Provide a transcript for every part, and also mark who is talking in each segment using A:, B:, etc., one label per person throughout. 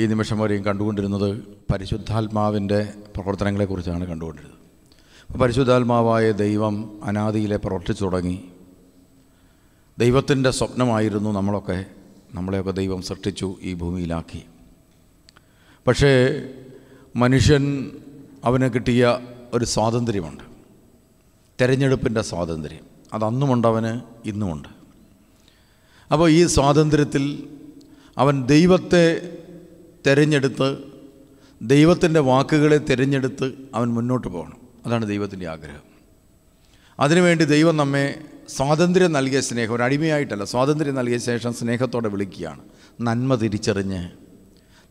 A: ഈ നിമിഷം വരെയും കണ്ടുകൊണ്ടിരുന്നത് പരിശുദ്ധാത്മാവിന്റെ പ്രവർത്തനങ്ങളെക്കുറിച്ചാണ് കണ്ടുകൊണ്ടിരുന്നത്. പരിശുദ്ധാത്മാവായ ദൈവം അനാദിയിലെ പ്രവർത്തിച്ചു തുടങ്ങി. ദൈവത്തിന്റെ സ്വപ്നമായിരുന്നു നമ്മളൊക്കെ നമ്മളെയൊക്കെ ദൈവം സൃഷ്ടിച്ചു ഈ ഭൂമിയിലാക്കി. പക്ഷേ മനുഷ്യൻ അവന് കിട്ടിയ ഒരു സ്വാതന്ത്ര്യമുണ്ട്. തിരഞ്ഞെടുപ്പിന്റെ സ്വാതന്ത്ര്യം. അതന്നുമുണ്ട് അവന് ഇന്നുമുണ്ട്. അപ്പോൾ ഈ സ്വാതന്ത്ര്യത്തിൽ അവൻ ദൈവത്തെ തിരഞ്ഞെടുത്ത് ദൈവത്തിന്റെ വാക്കുകളെ തിരഞ്ഞെടുത്ത് അവൻ മുന്നോട്ട് പോകണം. അതാണ് ദൈവത്തിന്റെ ആഗ്രഹം. അതിനുവേണ്ടി ദൈവം നമ്മെ സ്വാതന്ത്ര്യം നൽകിയ സ്നേഹം ഒരു അടിമയായിട്ടല്ല സ്വാതന്ത്ര്യം നൽകിയ ശേഷം സ്നേഹത്തോടെ വിളിക്കുകയാണ്. നന്മ തിരിച്ചറിഞ്ഞ്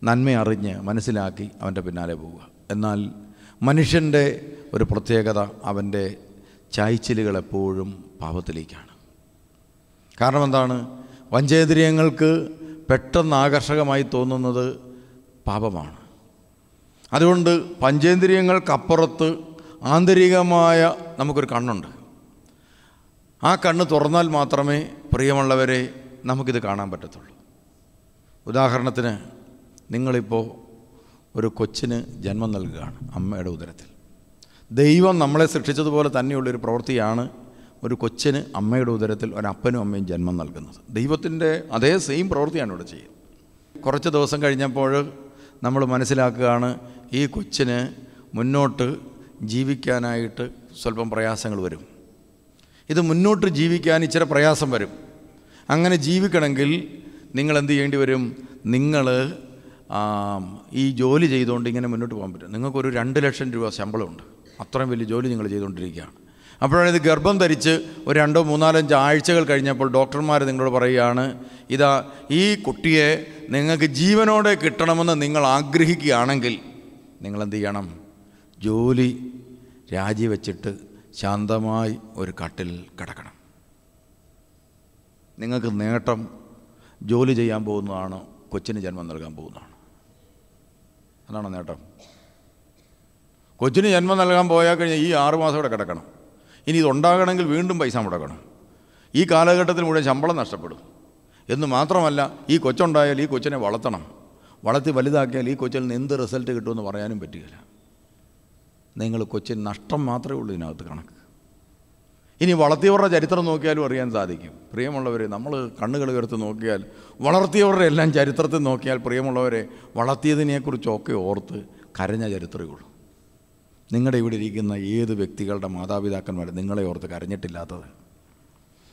A: നന്മ അറിഞ്ഞ് മനസ്സിലാക്കി അവന്റെ പിന്നാലെ പോവുക. എന്നാൽ മനുഷ്യന്റെ ഒരു പ്രത്യേകത അവന്റെ ചായ്ച്ചിലുകൾ എപ്പോഴും പാപത്തിലേക്കാണ്. കാരണം എന്താണ്? വഞ്ചേന്ദ്രിയങ്ങൾക്ക് പെട്ടെന്ന് ആകർഷകമായി തോന്നുന്നത് പാപമാണ്. അതുകൊണ്ട് പഞ്ചേന്ദ്രിയങ്ങൾക്കപ്പുറത്ത് ആന്തരികമായ നമുക്കൊരു കണ്ണുണ്ട്. ആ കണ്ണ് തുറന്നാൽ മാത്രമേ പ്രിയമുള്ളവരെ നമുക്കിത് കാണാൻ പറ്റത്തുള്ളൂ. ഉദാഹരണത്തിന് നിങ്ങളിപ്പോൾ ഒരു കൊച്ചിന് ജന്മം നൽകുകയാണ് അമ്മയുടെ ഉദരത്തിൽ. ദൈവം നമ്മളെ സൃഷ്ടിച്ചതുപോലെ തന്നെയുള്ളൊരു പ്രവൃത്തിയാണ് ഒരു കൊച്ചിന് അമ്മയുടെ ഉദരത്തിൽ ഒരപ്പനും അമ്മയും ജന്മം നൽകുന്നത്. ദൈവത്തിന്റെ അതേ സെയിം പ്രവൃത്തിയാണ് ഇവിടെ ചെയ്യുന്നത്. കുറച്ച് ദിവസം കഴിഞ്ഞപ്പോൾ നമ്മൾ മനസ്സിലാക്കുകയാണ് ഈ കൊച്ചിന് മുന്നോട്ട് ജീവിക്കാനായിട്ട് സ്വല്പം പ്രയാസങ്ങൾ വരും. ഇത് മുന്നോട്ട് ജീവിക്കാൻ ഇച്ചിരി പ്രയാസം വരും. അങ്ങനെ ജീവിക്കണമെങ്കിൽ നിങ്ങൾ എന്ത് ചെയ്യേണ്ടി വരും? നിങ്ങൾ ഈ ജോലി ചെയ്തുകൊണ്ട് ഇങ്ങനെ മുന്നോട്ട് പോകാൻ പറ്റും. നിങ്ങൾക്കൊരു രണ്ട് ലക്ഷം രൂപ ശമ്പളമുണ്ട്. അത്രയും വലിയ ജോലി നിങ്ങൾ ചെയ്തുകൊണ്ടിരിക്കുകയാണ്. അപ്പോഴാണ് ഇത് ഗർഭം ധരിച്ച് ഒരു രണ്ടോ മൂന്നാലഞ്ച് ആഴ്ചകൾ കഴിഞ്ഞപ്പോൾ ഡോക്ടർമാർ നിങ്ങളോട് പറയുകയാണ് ഇതാ ഈ കുട്ടിയെ നിങ്ങൾക്ക് ജീവനോടെ കിട്ടണമെന്ന് നിങ്ങൾ ആഗ്രഹിക്കുകയാണെങ്കിൽ നിങ്ങളെന്ത് ചെയ്യണം? ജോലി രാജിവെച്ചിട്ട് ശാന്തമായി ഒരു കട്ടിൽ കിടക്കണം. നിങ്ങൾക്ക് നേട്ടം ജോലി ചെയ്യാൻ പോകുന്നതാണ് കൊച്ചിന് ജന്മം നൽകാൻ പോകുന്നതാണ്. അതാണ് നേട്ടം. കൊച്ചിന് ജന്മം നൽകാൻ പോയാൽ കഴിഞ്ഞാൽ ഈ ആറുമാസം ഇവിടെ കിടക്കണം. ഇനി ഇതുണ്ടാകണമെങ്കിൽ വീണ്ടും പൈസ മുടക്കണം. ഈ കാലഘട്ടത്തിൽ മുഴുവൻ ശമ്പളം നഷ്ടപ്പെടും. എന്ന് മാത്രമല്ല ഈ കൊച്ചുണ്ടായാൽ ഈ കൊച്ചിനെ വളർത്തണം. വളർത്തി വലുതാക്കിയാൽ ഈ കൊച്ചിൽ നിന്ന് എന്ത് റിസൾട്ട് കിട്ടുമെന്ന് പറയാനും പറ്റുകയില്ല. നിങ്ങൾ കൊച്ചിന് നഷ്ടം മാത്രമേ ഉള്ളൂ ഇതിനകത്ത് കണക്ക്. ഇനി വളർത്തിയവരുടെ ചരിത്രം നോക്കിയാലും അറിയാൻ സാധിക്കും. പ്രിയമുള്ളവരെ നമ്മൾ കണ്ണുകൾ ഉയർത്ത് നോക്കിയാൽ വളർത്തിയവരുടെ എല്ലാം ചരിത്രത്തിൽ നോക്കിയാൽ പ്രിയമുള്ളവരെ വളർത്തിയതിനെക്കുറിച്ചൊക്കെ ഓർത്ത് കരഞ്ഞ ചരിത്രമേ ഉള്ളൂ. നിങ്ങളുടെ ഇവിടെ ഇരിക്കുന്ന ഏത് വ്യക്തികളുടെ മാതാപിതാക്കന്മാർ നിങ്ങളെ ഓർത്ത് കരഞ്ഞിട്ടില്ലാത്തത്?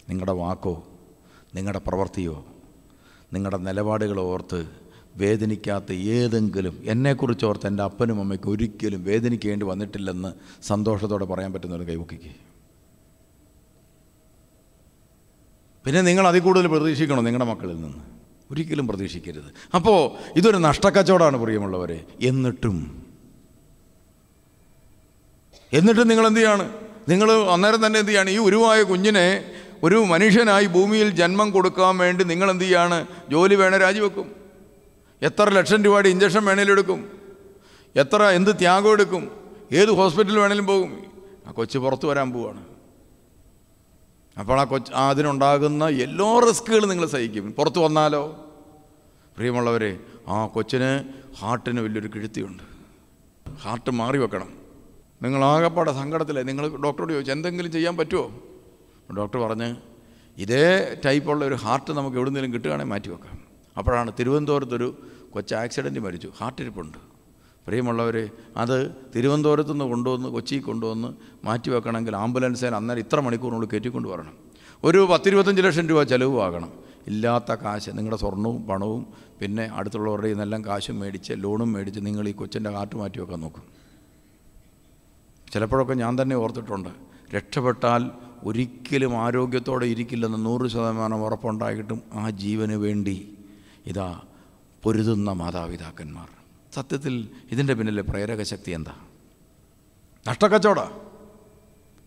A: നിങ്ങളുടെ വാക്കോ നിങ്ങളുടെ പ്രവൃത്തിയോ നിങ്ങളുടെ നിലപാടുകളോ ഓർത്ത് വേദനിക്കാത്ത ഏതെങ്കിലും എന്നെക്കുറിച്ച് ഓർത്ത് എന്റെ അപ്പനും അമ്മയ്ക്കും ഒരിക്കലും വേദനിക്കേണ്ടി വന്നിട്ടില്ലെന്ന് സന്തോഷത്തോടെ പറയാൻ പറ്റുന്ന ഒരു കൈവക്കിക്ക്. പിന്നെ നിങ്ങൾ അതിൽ കൂടുതൽ പ്രതീക്ഷിക്കണം നിങ്ങളുടെ മക്കളിൽ നിന്ന്? ഒരിക്കലും പ്രതീക്ഷിക്കരുത്. അപ്പോൾ ഇതൊരു നഷ്ടക്കച്ചവടമാണ് പ്രിയമുള്ളവരെ. എന്നിട്ടും എന്നിട്ടും നിങ്ങൾ എന്ത് ചെയ്യാണ് നിങ്ങൾ അന്നേരം തന്നെ എന്ത് ചെയ്യാണ് ഈ ഉരുവായ കുഞ്ഞിനെ ഒരു മനുഷ്യനായി ഭൂമിയിൽ ജന്മം കൊടുക്കാൻ വേണ്ടി നിങ്ങൾ എന്ത് ചെയ്യാണ് ജോലി വേണേൽ രാജിവെക്കും. എത്ര ലക്ഷം രൂപയുടെ ഇഞ്ചക്ഷൻ വേണേലും എടുക്കും എത്ര എന്ത് ത്യാഗം എടുക്കും. ഏത് ഹോസ്പിറ്റലിൽ വേണേലും പോകും. ആ കൊച്ച് പുറത്ത് വരാൻ പോവാണ്. അപ്പോൾ ആ കൊച്ച് അതിനുണ്ടാകുന്ന എല്ലാ റിസ്ക്കുകളും നിങ്ങൾ സഹിക്കും. പുറത്ത് വന്നാലോ? പ്രിയമുള്ളവരെ ആ കൊച്ചിന് ഹാർട്ടിന് വലിയൊരു കിഴുത്തിയുണ്ട്. ഹാർട്ട് മാറി വെക്കണം. നിങ്ങൾ ആകപ്പാടെ സങ്കടത്തിലെ നിങ്ങൾ ഡോക്ടറോട് ചോദിച്ചു എന്തെങ്കിലും ചെയ്യാൻ പറ്റുമോ ഡോക്ടർ പറഞ്ഞ് ഇതേ ടൈപ്പുള്ള ഒരു ഹാർട്ട് നമുക്ക് എവിടെ നിന്നെങ്കിലും കിട്ടുകയാണെങ്കിൽ മാറ്റി വെക്കാം. അപ്പോഴാണ് തിരുവനന്തപുരത്തൊരു കൊച്ചു ആക്സിഡന്റ് മരിച്ചു. ഹാർട്ടിരിപ്പുണ്ട് പ്രിയമുള്ളവർ അത് തിരുവനന്തപുരത്തു നിന്ന് കൊണ്ടുവന്ന് കൊച്ചി കൊണ്ടുവന്ന് മാറ്റി വെക്കണമെങ്കിൽ ആംബുലൻസിൽ അന്നേരം ഇത്ര മണിക്കൂറിനുള്ളിൽ കയറ്റിക്കൊണ്ട് വരണം. ഒരു പത്തിരുപത്തഞ്ച് ലക്ഷം രൂപ ചിലവ് ആകണം ഇല്ലാത്ത കാശ് നിങ്ങളുടെ സ്വർണവും പണവും പിന്നെ അടുത്തുള്ളവരുടെ നിന്നെല്ലാം കാശും മേടിച്ച് ലോണും മേടിച്ച് നിങ്ങൾ ഈ കൊച്ചിന്റെ ഹാർട്ട് മാറ്റി വെക്കാൻ നോക്കും. ചിലപ്പോഴൊക്കെ ഞാൻ തന്നെ ഓർത്തിട്ടുണ്ട് രക്ഷപ്പെട്ടാൽ ഒരിക്കലും ആരോഗ്യത്തോടെ ഇരിക്കില്ലെന്ന് നൂറ് ശതമാനം ഉറപ്പുണ്ടായിട്ടും ആ ജീവന് വേണ്ടി ഇതാ പൊരുതുന്ന മാതാപിതാക്കന്മാർ. സത്യത്തിൽ ഇതിന്റെ പിന്നിലെ പ്രേരക ശക്തി എന്താ? നഷ്ടക്കച്ചവട.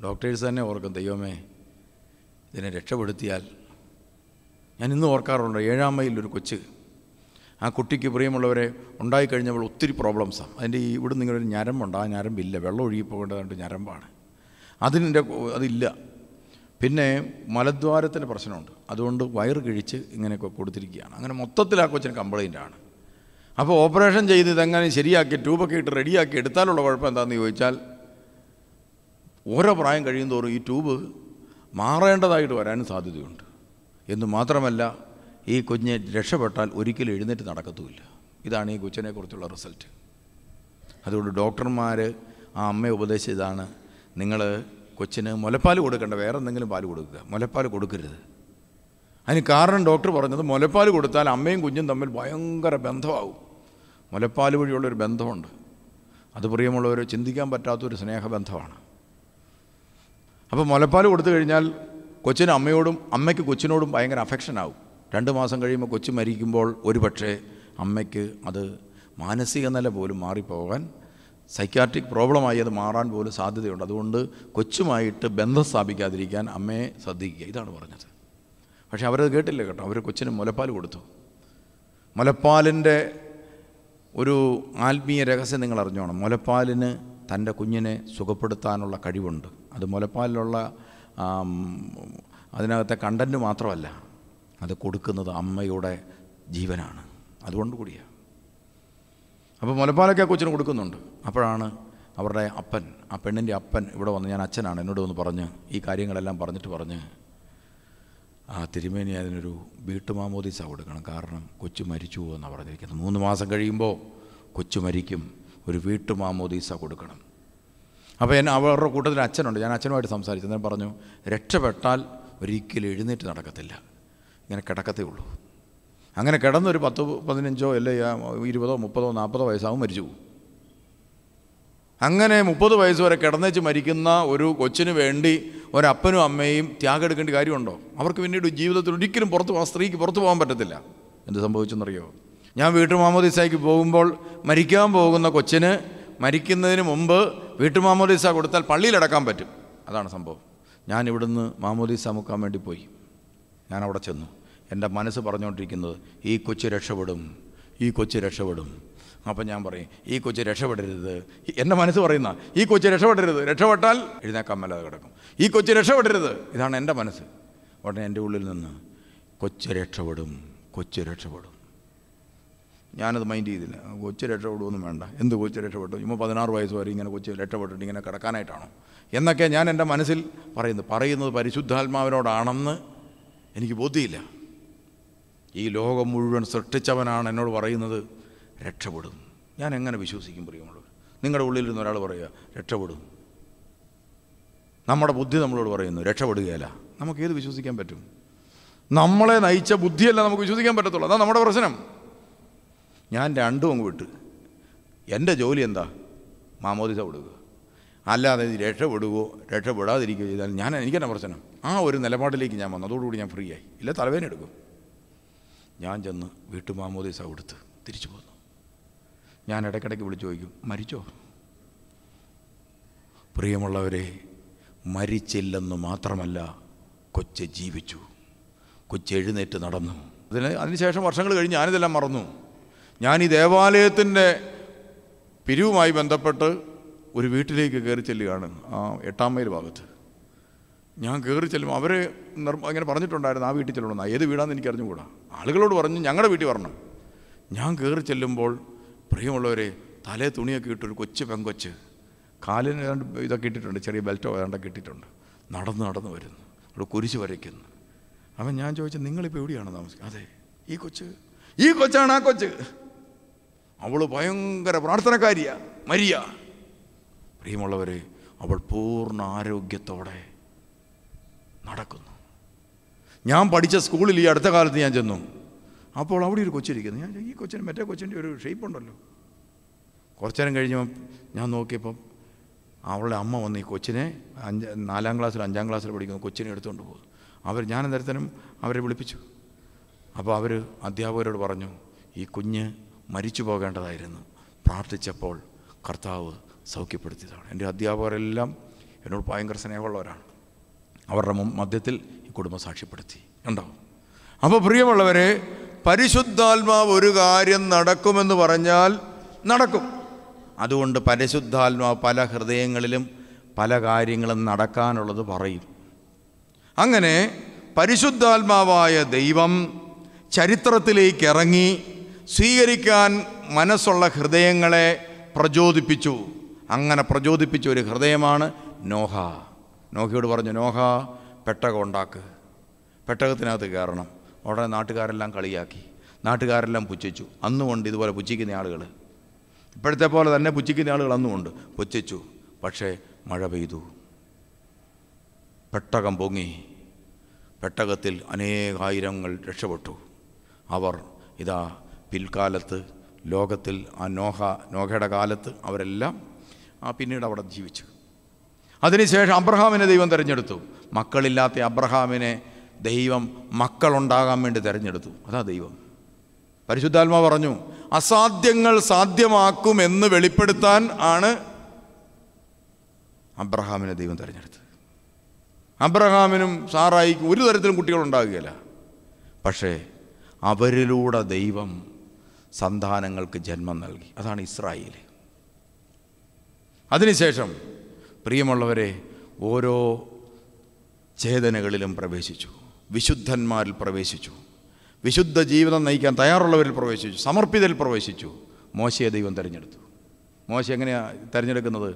A: ഡോക്ടേഴ്സ് തന്നെ ഓർക്കും ദൈവമേ ഇതിനെ രക്ഷപ്പെടുത്തിയാൽ ഞാൻ ഇന്ന് ഓർക്കാറുണ്ട് ഏഴാം മൈലിൽ ഒരു കൊച്ച് ആ കുട്ടിക്ക് പ്രിയമുള്ളവരെ ഉണ്ടായിക്കഴിഞ്ഞപ്പോൾ ഒത്തിരി പ്രോബ്ലംസാണ് അതിന്റെ ഈ ഇവിടെ നിങ്ങളൊരു ഞരമ്പുണ്ട്. ആ ഞരമ്പില്ല. വെള്ളം ഒഴുകി പോകേണ്ടതുകൊണ്ട് ഞരമ്പാണ് അതിന്റെ അതില്ല. പിന്നെ മലദ്വാരത്തിന്റെ പ്രശ്നമുണ്ട്. അതുകൊണ്ട് വയറ് കിഴിച്ച് ഇങ്ങനെയൊക്കെ കൊടുത്തിരിക്കുകയാണ്. അങ്ങനെ മൊത്തത്തിൽ ആ കൊച്ചിന് കംപ്ലൈന്റ് ആണ്. അപ്പോൾ ഓപ്പറേഷൻ ചെയ്ത് ഇതെങ്ങനെ ശരിയാക്കി ട്യൂബൊക്കെ ഇട്ട് റെഡിയാക്കി എടുത്താലുള്ള കുഴപ്പം എന്താണെന്ന് ചോദിച്ചാൽ ഓരോ പ്രായം കഴിയും തോറും ഈ ട്യൂബ് മാറേണ്ടതായിട്ട് വരാനും സാധ്യതയുണ്ട്. എന്ന് മാത്രമല്ല ഈ കുഞ്ഞ് രക്ഷപ്പെട്ടാൽ ഒരിക്കലും എഴുന്നേറ്റ് നടക്കത്തുമില്ല. ഇതാണ് ഈ കൊച്ചിനെ കുറിച്ചുള്ള റിസൾട്ട്. അതുകൊണ്ട് ഡോക്ടർമാർ ആ അമ്മയെ ഉപദേശിച്ചതാണ് നിങ്ങൾ കൊച്ചിന് മുലപ്പാൽ കൊടുക്കേണ്ട വേറെ എന്തെങ്കിലും പാൽ കൊടുക്കുക. മുലപ്പാൽ കൊടുക്കരുത്. അതിന് കാരണം ഡോക്ടർ പറഞ്ഞത് മുലപ്പാൽ കൊടുത്താൽ അമ്മയും കുഞ്ഞും തമ്മിൽ ഭയങ്കര ബന്ധമാവും. മുലപ്പാൽ വഴിയുള്ളൊരു ബന്ധമുണ്ട്. അത് പ്രിയമുള്ളവർ ചിന്തിക്കാൻ പറ്റാത്തൊരു സ്നേഹബന്ധമാണ്. അപ്പോൾ മുലപ്പാൽ കൊടുത്തു കഴിഞ്ഞാൽ കൊച്ചിന് അമ്മയോടും അമ്മയ്ക്ക് കൊച്ചിനോടും ഭയങ്കര അഫെക്ഷനാവും രണ്ട് മാസം കഴിയുമ്പോൾ കൊച്ചു മരിക്കുമ്പോൾ ഒരു പക്ഷേ അമ്മയ്ക്ക് അത് മാനസിക നില പോലും മാറിപ്പോകാൻ സൈക്കാട്രിക് പ്രോബ്ലമായി അത് മാറാൻ പോലും സാധ്യതയുണ്ട്. അതുകൊണ്ട് കൊച്ചുമായിട്ട് ബന്ധം സ്ഥാപിക്കാതിരിക്കാൻ അമ്മയെ ശ്രദ്ധിക്കുക. ഇതാണ് പറഞ്ഞത്. പക്ഷേ അവരത് കേട്ടില്ല കേട്ടോ. അവർ കൊച്ചിന് മുലപ്പാൽ കൊടുത്തു. മുലപ്പാലിന്റെ ഒരു ആത്മീയ രഹസ്യം നിങ്ങൾ അറിഞ്ഞോണം. മുലപ്പാലിന് തന്റെ കുഞ്ഞിനെ സുഖപ്പെടുത്താനുള്ള കഴിവുണ്ട്. അത് മുലപ്പാലിലുള്ള അതിനകത്തെ കണ്ടന്റ് മാത്രമല്ല. അത് കൊടുക്കുന്നത് അമ്മയുടെ ജീവനാണ്. അതുകൊണ്ട് കൂടിയാണ് അപ്പോൾ മുലപ്പാലൊക്കെ ആ കൊച്ചിന് കൊടുക്കുന്നുണ്ട്. അപ്പോഴാണ് അവരുടെ അപ്പൻ ആ പെണ്ണിന്റെ അപ്പൻ ഇവിടെ വന്ന് ഞാൻ അച്ഛനാണ് എന്നോട് വന്ന് പറഞ്ഞ് ഈ കാര്യങ്ങളെല്ലാം പറഞ്ഞിട്ട് പറഞ്ഞ് ആ തിരുമേനി അതിനൊരു വീട്ടുമാമോദീസ കൊടുക്കണം. കാരണം കൊച്ചു മരിച്ചു എന്നാണ് പറഞ്ഞിരിക്കുന്നത്. മൂന്ന് മാസം കഴിയുമ്പോൾ കൊച്ചു മരിക്കും. ഒരു വീട്ടുമാമോദീസ കൊടുക്കണം. അപ്പോൾ എന്നെ അവരുടെ കൂട്ടത്തിൽ അച്ഛനുണ്ട്. ഞാൻ അച്ഛനുമായിട്ട് സംസാരിച്ചു. ഞാൻ പറഞ്ഞു രക്ഷപ്പെട്ടാൽ ഒരിക്കലും എഴുന്നേറ്റ് നടക്കത്തില്ല. ഇങ്ങനെ കിടക്കത്തേ ഉള്ളൂ. അങ്ങനെ കിടന്നൊരു പത്ത് പതിനഞ്ചോ അല്ലേ ഇരുപതോ മുപ്പതോ നാൽപ്പതോ വയസ്സാവും മരിച്ചു പോകും. അങ്ങനെ മുപ്പത് വയസ്സ് വരെ കിടന്നേച്ച് മരിക്കുന്ന ഒരു കൊച്ചിന് വേണ്ടി ഒരപ്പനും അമ്മയും ത്യാഗം എടുക്കേണ്ട കാര്യമുണ്ടോ? അവർക്ക് പിന്നീട് ജീവിതത്തിൽ ഒരിക്കലും പുറത്ത് പോകാൻ സ്ത്രീക്ക് പുറത്ത് പോകാൻ പറ്റത്തില്ല. എന്ത് സംഭവിച്ചെന്നറിയോ? ഞാൻ വീട്ടുമാമോദിസായ്ക്ക് പോകുമ്പോൾ മരിക്കാൻ പോകുന്ന കൊച്ചിന് മരിക്കുന്നതിന് മുമ്പ് വീട്ടുമാമോദിസ കൊടുത്താൽ പള്ളിയിലടക്കാൻ പറ്റും. അതാണ് സംഭവം. ഞാൻ ഇവിടുന്ന് മാമോദിസ മുക്കാൻ വേണ്ടി പോയി. ഞാൻ അവിടെ ചെന്നു. എന്റെ മനസ്സ് പറഞ്ഞുകൊണ്ടിരിക്കുന്നത് ഈ കൊച്ചു രക്ഷപ്പെടും ഈ കൊച്ചു രക്ഷപ്പെടും. അപ്പം ഞാൻ പറയും ഈ കൊച്ചു രക്ഷപ്പെടരുത്. എന്റെ മനസ്സ് പറയുന്ന ഈ കൊച്ചു രക്ഷപ്പെടരുത് രക്ഷപ്പെട്ടാൽ എഴുന്നേക്കാൻ മേലാതെ കിടക്കും. ഈ കൊച്ചു രക്ഷപ്പെടരുത്. ഇതാണ് എന്റെ മനസ്സ്. ഉടനെ എന്റെ ഉള്ളിൽ നിന്ന് കൊച്ചു രക്ഷപ്പെടും കൊച്ചു രക്ഷപ്പെടും. ഞാനത് മൈൻഡ് ചെയ്തില്ല. കൊച്ചു രക്ഷപ്പെടുമൊന്നും വേണ്ട. എന്ത് കൊച്ചു രക്ഷപ്പെട്ടു? ഇപ്പോൾ പതിനാറ് വയസ്സ് വരെ ഇങ്ങനെ കൊച്ചു രക്ഷപ്പെട്ടിട്ട് ഇങ്ങനെ കിടക്കാനായിട്ടാണോ? എന്നൊക്കെ ഞാൻ എന്റെ മനസ്സിൽ പറയുന്നത് പറയുന്നത് പരിശുദ്ധാത്മാവിനോടാണെന്ന് എനിക്ക് ബോധ്യമില്ല. ഈ ലോകം മുഴുവൻ സൃഷ്ടിച്ചവനാണ് എന്നോട് പറയുന്നത് രക്ഷപ്പെടും. ഞാൻ എങ്ങനെ വിശ്വസിക്കും പ്രിയമുള്ളവർ? നിങ്ങളുടെ ഉള്ളിലിരുന്ന് ഒരാൾ പറയുക രക്ഷപ്പെടും. നമ്മുടെ ബുദ്ധി നമ്മളോട് പറയുന്നു രക്ഷപ്പെടുകയല്ല. നമുക്ക് ഏത് വിശ്വസിക്കാൻ പറ്റും? നമ്മളെ നയിച്ച ബുദ്ധിയല്ല നമുക്ക് വിശ്വസിക്കാൻ പറ്റത്തുള്ളൂ. അതാ നമ്മുടെ പ്രശ്നം. ഞാൻ രണ്ടും അങ്ങ് വിട്ട്. എന്റെ ജോലി എന്താ? മാമോദിസ കൊടുക്കുക. അല്ലാതെ രക്ഷപ്പെടുകയോ രക്ഷപ്പെടാതിരിക്കുകയോ ചെയ്താൽ ഞാൻ എനിക്കെന്നെ പ്രശ്നം? ആ ഒരു നിലപാടിലേക്ക് ഞാൻ വന്നു. അതോടുകൂടി ഞാൻ ഫ്രീ ആയി ഇല്ല തലവേദന എടുക്കും. ഞാൻ ചെന്ന് വീട്ടു മാമോദീസ കൊടുത്ത് തിരിച്ചു പോന്നു. ഞാൻ ഇടയ്ക്കിടയ്ക്ക് വിളിച്ചു ചോദിക്കും മരിച്ചോ? പ്രിയമുള്ളവരെ മരിച്ചില്ലെന്ന് മാത്രമല്ല കൊച്ച് ജീവിച്ചു. കൊച്ച് എഴുന്നേറ്റ് നടന്നു. അതിന് അതിനുശേഷം വർഷങ്ങൾ കഴിഞ്ഞ് ഞാനിതെല്ലാം മറന്നു. ഞാൻ ഈ ദേവാലയത്തിന്റെ പിരിവുമായി ബന്ധപ്പെട്ട് ഒരു വീട്ടിലേക്ക് കയറി ചെല്ലുകയാണ് ആ എട്ടാം മൈൽ ഭാഗത്ത്. ഞാൻ കയറി ചെല്ലും അവർ ഇങ്ങനെ പറഞ്ഞിട്ടുണ്ടായിരുന്നു ആ വീട്ടിൽ ചെല്ലണമെന്ന് ഏത് വീടാണെന്ന് എനിക്ക് അറിഞ്ഞുകൂടാ? ആളുകളോട് പറഞ്ഞു ഞങ്ങളുടെ വീട്ടിൽ വരണം. ഞാൻ കയറി ചെല്ലുമ്പോൾ പ്രിയമുള്ളവരെ തലേ തുണിയൊക്കെ ഇട്ടൊരു കൊച്ചു പെങ്കൊച്ച് കാലിന് ഏതാണ്ട് ഇതൊക്കെ ഇട്ടിട്ടുണ്ട് ചെറിയ ബെൽറ്റോ ഏതാണ്ടൊക്കെ ഇട്ടിട്ടുണ്ട് നടന്ന് നടന്ന് വരുന്നു അവിടെ കുരിശ് വരയ്ക്കുന്നു. അവൻ ഞാൻ ചോദിച്ചു നിങ്ങളിപ്പോൾ എവിടെയാണ് താമസിക്കുന്നത് അതെ ഈ കൊച്ച് ഈ കൊച്ചാണ് ആ കൊച്ച്. അവൾ ഭയങ്കര പ്രാർത്ഥനക്കാരിയാ മരിയ. പ്രിയമുള്ളവരെ അവൾ പൂർണ ആരോഗ്യത്തോടെ നടക്കുന്നു. ഞാൻ പഠിച്ച സ്കൂളിൽ ഈ അടുത്ത കാലത്ത് ഞാൻ ചെന്നു. അപ്പോൾ അവിടെ ഒരു കൊച്ചിരിക്കുന്നു. ഞാൻ ഈ കൊച്ചിന് മറ്റേ കൊച്ചിന്റെ ഒരു ഷേപ്പ് ഉണ്ടല്ലോ. കുറച്ചു നേരം കഴിഞ്ഞപ്പോൾ ഞാൻ നോക്കിയപ്പം അവളുടെ അമ്മ വന്ന് ഈ കൊച്ചിനെ അഞ്ച് നാലാം ക്ലാസ്സിൽ അഞ്ചാം ക്ലാസ്സിൽ പഠിക്കുന്നു കൊച്ചിനെ എടുത്തുകൊണ്ട് പോകും അവർ ഞാൻ അന്നേരത്തിനും അവരെ വിളിപ്പിച്ചു. അപ്പോൾ അവർ അധ്യാപകരോട് പറഞ്ഞു ഈ കുഞ്ഞ് മരിച്ചു പോകേണ്ടതായിരുന്നു. പ്രാർത്ഥിച്ചപ്പോൾ കർത്താവ് സൗഖ്യപ്പെടുത്തിയതാണ്. എന്റെ അധ്യാപകരെല്ലാം എന്നോട് ഭയങ്കര സ്നേഹമുള്ളവരാണ്. അവരുടെ മധ്യത്തിൽ ഈ കുടുംബം സാക്ഷ്യപ്പെടുത്തി. ഉണ്ടോ അപ്പോൾ പ്രിയമുള്ളവരെ പരിശുദ്ധാത്മാവ് ഒരു കാര്യം നടക്കുമെന്ന് പറഞ്ഞാൽ നടക്കും. അതുകൊണ്ട് പരിശുദ്ധാത്മാവ് പല ഹൃദയങ്ങളിലും പല കാര്യങ്ങളും നടക്കാനുള്ളത് പറയും. അങ്ങനെ പരിശുദ്ധാത്മാവായ ദൈവം ചരിത്രത്തിലേക്ക് ഇറങ്ങി സ്വീകരിക്കാൻ മനസ്സുള്ള ഹൃദയങ്ങളെ പ്രചോദിപ്പിച്ചു. അങ്ങനെ പ്രചോദിപ്പിച്ച ഒരു ഹൃദയമാണ് നോഹ. നോഹയോട് പറഞ്ഞു നോഹ പെട്ടകം ഉണ്ടാക്ക്. പെട്ടകത്തിനകത്ത് കയറണം. ഉടനെ നാട്ടുകാരെല്ലാം കളിയാക്കി. നാട്ടുകാരെല്ലാം പുച്ഛിച്ചു. അന്നുകൊണ്ട് ഇതുപോലെ പുച്ഛിക്കുന്ന ആളുകൾ ഇപ്പോഴത്തെ പോലെ തന്നെ പുച്ഛിക്കുന്ന ആളുകൾ അന്നുമുണ്ട്. പുച്ഛിച്ചു. പക്ഷേ മഴ പെയ്തു. പെട്ടകം പൊങ്ങി. പെട്ടകത്തിൽ അനേകായിരങ്ങൾ രക്ഷപ്പെട്ടു. അവർ ഇതാ പിൽക്കാലത്ത് ലോകത്തിൽ ആ നോഹ നോഹയുടെ കാലത്ത് അവരെല്ലാം ആ പിന്നീട് അവിടെ ജീവിച്ചു. അതിനുശേഷം അബ്രഹാമിനെ ദൈവം തിരഞ്ഞെടുത്തു. മക്കളില്ലാത്ത അബ്രഹാമിനെ ദൈവം മക്കളുണ്ടാകാൻ വേണ്ടി തിരഞ്ഞെടുത്തു. അതാ ദൈവം. പരിശുദ്ധാത്മാ പറഞ്ഞു അസാധ്യങ്ങൾ സാധ്യമാക്കുമെന്ന് വെളിപ്പെടുത്താൻ ആണ് അബ്രഹാമിനെ ദൈവം തിരഞ്ഞെടുത്തത്. അബ്രഹാമിനും സാറായിക്കും ഒരു തരത്തിലും കുട്ടികളുണ്ടാകുകയില്ല പക്ഷേ അവരിലൂടെ ദൈവം സന്താനങ്ങൾക്ക് ജന്മം നൽകി. അതാണ് ഇസ്രായേൽ അതിനുശേഷം പ്രിയമുള്ളവരെ ഓരോ ചേതനകളിലും പ്രവേശിച്ചു. വിശുദ്ധന്മാരിൽ പ്രവേശിച്ചു. വിശുദ്ധ ജീവിതം നയിക്കാൻ തയ്യാറുള്ളവരിൽ പ്രവേശിച്ചു. സമർപ്പിതയിൽ പ്രവേശിച്ചു. മോശയെ ദൈവം തിരഞ്ഞെടുത്തു. മോശ എങ്ങനെയാണ് തിരഞ്ഞെടുക്കുന്നത്?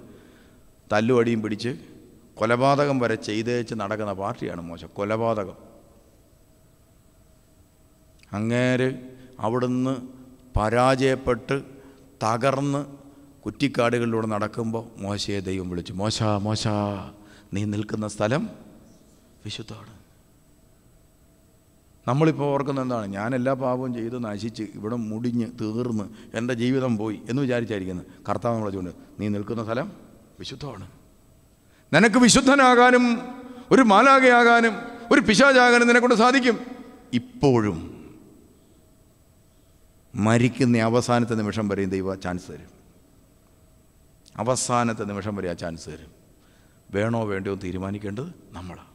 A: തല്ലുവടിയും പിടിച്ച് കൊലപാതകം വരെ ചെയ്തേച്ച് നടക്കുന്ന പാർട്ടിയാണ് മോശ. കൊലപാതകം. അങ്ങേര് അവിടുന്ന് പരാജയപ്പെട്ട് തകർന്ന് കുറ്റിക്കാടുകളിലൂടെ നടക്കുമ്പോൾ മോശയെ ദൈവം വിളിച്ചു മോശ മോശ നീ നിൽക്കുന്ന സ്ഥലം വിശുദ്ധമാണ്. നമ്മളിപ്പോൾ ഓർക്കുന്ന എന്താണ്? ഞാൻ എല്ലാ പാപവും ചെയ്ത് നശിച്ച് ഇവിടെ മുടിഞ്ഞ് തീർന്ന് എന്റെ ജീവിതം പോയി എന്ന് വിചാരിച്ചായിരിക്കുന്നത്. കർത്താവ് നമ്മളെ ചൂണ്ട് നീ നിൽക്കുന്ന സ്ഥലം വിശുദ്ധമാണ്. നിനക്ക് വിശുദ്ധനാകാനും ഒരു മാലാകയാകാനും ഒരു പിശാചാകാനും നിന്നെക്കൊണ്ട് സാധിക്കും. ഇപ്പോഴും മരിക്കുന്ന അവസാനത്തെ നിമിഷം വരെയും ദൈവ ചാൻസ് തരും. അവസാനത്തെ നിമിഷം വരെ ആ ചാൻസ് തരും വേണോ വേണ്ടയോ തീരുമാനിക്കേണ്ടത് നമ്മളാണ്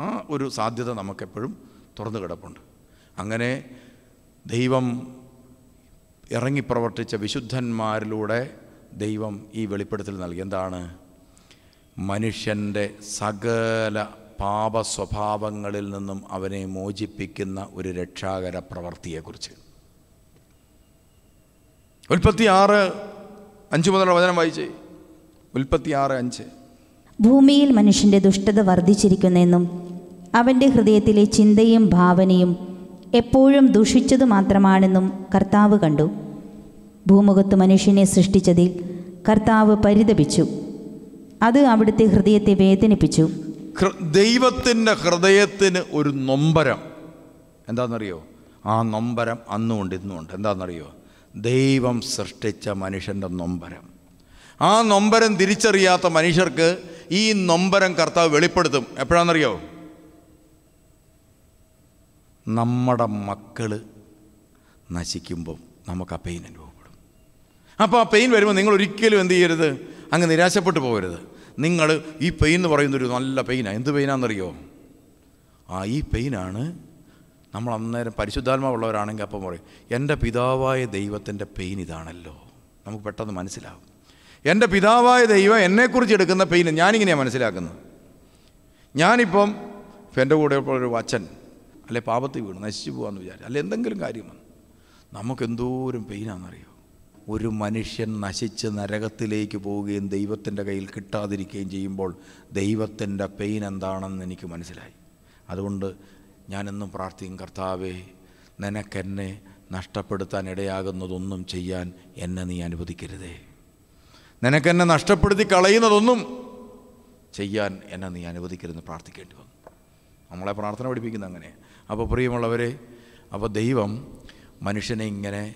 A: ആ ഒരു സാധ്യത നമുക്കെപ്പോഴും തുറന്നു കിടപ്പുണ്ട്. അങ്ങനെ ദൈവം ഇറങ്ങി പ്രവർത്തിച്ച വിശുദ്ധന്മാരിലൂടെ ദൈവം ഈ വെളിപ്പെടുത്തൽ നൽകി. എന്താണ്? മനുഷ്യന്റെ സകല പാപ സ്വഭാവങ്ങളിൽ നിന്നും അവനെ മോചിപ്പിക്കുന്ന ഒരു രക്ഷാകര പ്രവൃത്തിയെക്കുറിച്ച്. ഉൽപ്പത്തി ആറ് അഞ്ച് മുതലുള്ള വചനം വായിച്ചേ. ഉൽപ്പത്തി ആറ് അഞ്ച്.
B: ഭൂമിയിൽ മനുഷ്യന്റെ ദുഷ്ടത വർദ്ധിച്ചിരിക്കുന്നെന്നും അവന്റെ ഹൃദയത്തിലെ ചിന്തയും ഭാവനയും എപ്പോഴും ദുഷിച്ചതു മാത്രമാണെന്നും കർത്താവ് കണ്ടു. ഭൂമുഖത്ത് മനുഷ്യനെ സൃഷ്ടിച്ചതിൽ കർത്താവ് പരിതപിച്ചു. അത് അവിടുത്തെ ഹൃദയത്തെ വേദനിപ്പിച്ചു.
A: ദൈവത്തിന്റെ ഹൃദയത്തിന് ഒരു നൊമ്പരം. എന്താണെന്നറിയോ ആ നൊമ്പരം അന്നുമുണ്ട് ഇന്നുമുണ്ട്. എന്താണെന്നറിയോ ദൈവം സൃഷ്ടിച്ച മനുഷ്യന്റെ നൊമ്പരം. ആ നൊമ്പരം തിരിച്ചറിയാത്ത മനുഷ്യർക്ക് ഈ നൊമ്പരം കർത്താവ് വെളിപ്പെടുത്തും. എപ്പോഴാണെന്നറിയോ? നമ്മുടെ മക്കൾ നശിക്കുമ്പം നമുക്ക് ആ പെയിൻ അനുഭവപ്പെടും. അപ്പോൾ ആ പെയിൻ വരുമ്പോൾ നിങ്ങൾ ഒരിക്കലും എന്ത് ചെയ്യരുത്? അങ്ങ് നിരാശപ്പെട്ടു പോകരുത്. നിങ്ങൾ ഈ പെയിൻ എന്ന് പറയുന്നൊരു നല്ല പെയിനാണ് എന്ത് പെയിനാണെന്നറിയോ ആ ഈ പെയിനാണ് നമ്മൾ അന്നേരം പരിശുദ്ധാത്മാവുള്ളവരാണെങ്കിൽ അപ്പം പറയും എന്റെ പിതാവായ ദൈവത്തിന്റെ പെയിൻ ഇതാണല്ലോ. നമുക്ക് പെട്ടെന്ന് മനസ്സിലാവും. എന്റെ പിതാവായ ദൈവം എന്നെക്കുറിച്ച് എടുക്കുന്ന പെയിൻ ഞാനിങ്ങനെയാണ് മനസ്സിലാക്കുന്നത്. ഞാനിപ്പം എന്റെ കൂടെ ഇപ്പോൾ ഒരു അച്ഛൻ അല്ലെ പാപത്തിൽ വീണു നശിച്ചു പോകാമെന്ന് വിചാരിച്ചു അല്ലെ എന്തെങ്കിലും കാര്യം വന്നു. നമുക്കെന്തോരം പെയിനാണെന്നറിയോ ഒരു മനുഷ്യൻ നശിച്ച് നരകത്തിലേക്ക് പോവുകയും ദൈവത്തിന്റെ കയ്യിൽ കിട്ടാതിരിക്കുകയും ചെയ്യുമ്പോൾ ദൈവത്തിന്റെ പെയിൻ എന്താണെന്ന് എനിക്ക് മനസ്സിലായി. അതുകൊണ്ട് ഞാനെന്നും പ്രാർത്ഥിക്കും കർത്താവേ നിനക്കെന്നെ നഷ്ടപ്പെടുത്താൻ ഇടയാകുന്നതൊന്നും ചെയ്യാൻ എന്നെ നീ അനുവദിക്കരുതേ. നിനക്കെന്നെ നഷ്ടപ്പെടുത്തി കളയുന്നതൊന്നും ചെയ്യാൻ എന്നെ നീ അനുവദിക്കരുതെന്ന് പ്രാർത്ഥിക്കേണ്ടി വന്നു. നമ്മളെ പ്രാർത്ഥന പഠിപ്പിക്കുന്ന അങ്ങനെ. അപ്പോൾ പ്രിയമുള്ളവരെ അപ്പോൾ ദൈവം മനുഷ്യനെ ഇങ്ങനെ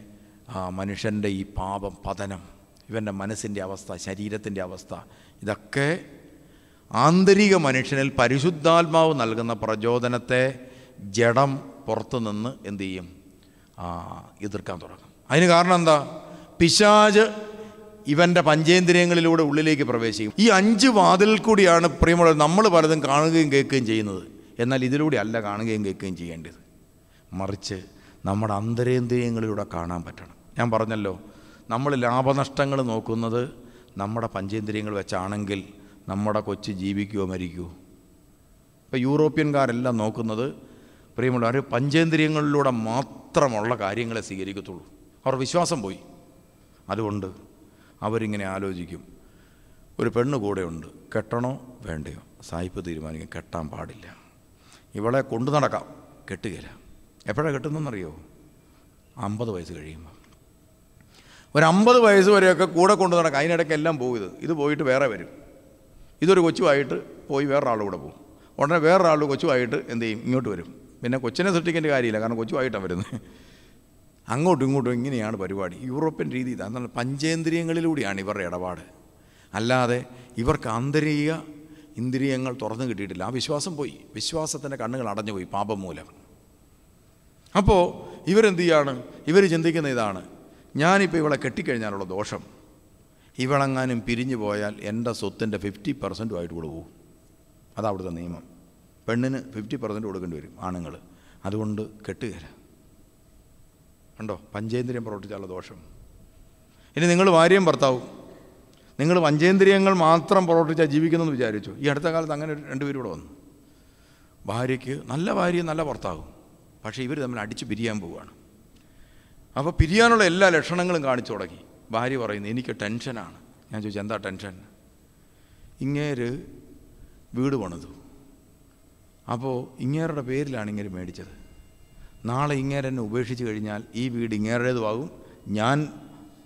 A: മനുഷ്യന്റെ ഈ പാപം പതനം ഇവന്റെ മനസ്സിന്റെ അവസ്ഥ ശരീരത്തിന്റെ അവസ്ഥ ഇതൊക്കെ ആന്തരിക മനുഷ്യനിൽ പരിശുദ്ധാത്മാവ് നൽകുന്ന പ്രചോദനത്തെ ജഡം പുറത്തു നിന്ന് എന്തു ചെയ്യും? എതിർക്കാൻ തുടങ്ങും. അതിന് കാരണം എന്താ? പിശാജ് ഇവന്റെ പഞ്ചേന്ദ്രിയങ്ങളിലൂടെ ഉള്ളിലേക്ക് പ്രവേശിക്കും. ഈ അഞ്ച് വാതിലിൽ കൂടിയാണ് പ്രിയമുള്ള നമ്മൾ പലതും കാണുകയും കേൾക്കുകയും ചെയ്യുന്നത്. എന്നാൽ ഇതിലൂടെ അല്ല കാണുകയും കേൾക്കുകയും ചെയ്യേണ്ടത്. മറിച്ച് നമ്മുടെ അന്തരേന്ദ്രിയങ്ങളിലൂടെ കാണാൻ പറ്റണം. ഞാൻ പറഞ്ഞല്ലോ നമ്മൾ ലാഭനഷ്ടങ്ങൾ നോക്കുന്നത് നമ്മുടെ പഞ്ചേന്ദ്രിയങ്ങൾ വെച്ചാണെങ്കിൽ നമ്മുടെ കൊച്ച് ജീവിക്കുമോ മരിക്കുമോ ഇപ്പോൾ യൂറോപ്യൻകാരെല്ലാം നോക്കുന്നത് പ്രിയമുള്ളവർ പഞ്ചേന്ദ്രിയങ്ങളിലൂടെ മാത്രമുള്ള കാര്യങ്ങളെ സ്വീകരിക്കത്തുള്ളൂ. അവർ വിശ്വാസം പോയി. അതുകൊണ്ട് അവരിങ്ങനെ ആലോചിക്കും. ഒരു പെണ്ണ് കൂടെയുണ്ട്. കെട്ടണോ വേണ്ടയോ? സായിപ്പ് തീരുമാനിക്കും. കെട്ടാൻ പാടില്ല. ഇവളെ കൊണ്ടു നടക്കാം. കെട്ടുകയില്ല. എപ്പോഴാണ് കെട്ടുന്നതെന്നറിയോ? അമ്പത് വയസ്സ് കഴിയുമ്പോൾ ഒരു അമ്പത് വയസ്സ് വരെയൊക്കെ കൂടെ കൊണ്ടു നടക്കാം. അതിനിടയ്ക്ക് എല്ലാം പോകും ഇത്. ഇത് പോയിട്ട് വേറെ വരും. ഇതൊരു കൊച്ചുമായിട്ട് പോയി വേറൊരാളുടെ കൂടെ പോകും ഉടനെ വേറൊരാൾ കൊച്ചുമായിട്ട് എന്ത് ചെയ്യും? ഇങ്ങോട്ട് വരും. പിന്നെ കൊച്ചിനെ സൃഷ്ടിക്കേണ്ട കാര്യമില്ല കാരണം കൊച്ചുമായിട്ടാണ് വരുന്നത്. അങ്ങോട്ടും ഇങ്ങോട്ടും ഇങ്ങനെയാണ് പരിപാടി. യൂറോപ്യൻ രീതി ഇതാണ് പഞ്ചേന്ദ്രിയങ്ങളിലൂടെയാണ് ഇവരുടെ ഇടപാട്. അല്ലാതെ ഇവർക്ക് ആന്തരിക ഇന്ദ്രിയങ്ങൾ തുറന്നു കിട്ടിയിട്ടില്ല. ആ വിശ്വാസം പോയി. വിശ്വാസത്തിന്റെ കണ്ണുകൾ അടഞ്ഞു പോയി പാപം മൂലം. അപ്പോൾ ഇവരെന്ത് ചെയ്യാണ്? ഇവർ ചിന്തിക്കുന്ന ഇതാണ്. ഞാനിപ്പോൾ ഇവളെ കെട്ടിക്കഴിഞ്ഞാലുള്ള ദോഷം. ഇവളെങ്ങാനും പിരിഞ്ഞു പോയാൽ എന്റെ സ്വത്തിന്റെ ഫിഫ്റ്റി പെർസെന്റുമായിട്ട് കൂടെ പോകും അതാ നിയമം. പെണ്ണിന് ഫിഫ്റ്റി പെർസെന്റ് കൊടുക്കേണ്ടി വരും ആണുങ്ങൾ. അതുകൊണ്ട് കെട്ടുകയില്ല കണ്ടോ? പഞ്ചേന്ദ്രിയം പ്രവർത്തിച്ചാലുള്ള ദോഷം. ഇനി നിങ്ങൾ ഭാര്യയും ഭർത്താവും നിങ്ങൾ പഞ്ചേന്ദ്രിയങ്ങൾ മാത്രം പ്രവർത്തിച്ചാൽ ജീവിക്കുന്നെന്ന് വിചാരിച്ചു. ഈ അടുത്ത കാലത്ത് അങ്ങനെ രണ്ടുപേരും ഇവിടെ വന്നു. ഭാര്യയ്ക്ക് നല്ല ഭാര്യയും നല്ല ഭർത്താവും. പക്ഷേ ഇവർ തമ്മിൽ അടിച്ച് പിരിയാൻ പോവുകയാണ്. അപ്പോൾ പിരിയാനുള്ള എല്ലാ ലക്ഷണങ്ങളും കാണിച്ചു തുടങ്ങി. ഭാര്യ പറയുന്നു എനിക്ക് ടെൻഷനാണ്. ഞാൻ ചോദിച്ചു എന്താ ടെൻഷൻ? ഇങ്ങേര് വീട് പണിതു. അപ്പോൾ ഇങ്ങേരുടെ പേരിലാണ് ഇങ്ങനെ മേടിച്ചത്. നാളെ ഇങ്ങേരെന്നെ ഉപേക്ഷിച്ച് കഴിഞ്ഞാൽ ഈ വീട് ഇങ്ങേരുടേതുമാകും ഞാൻ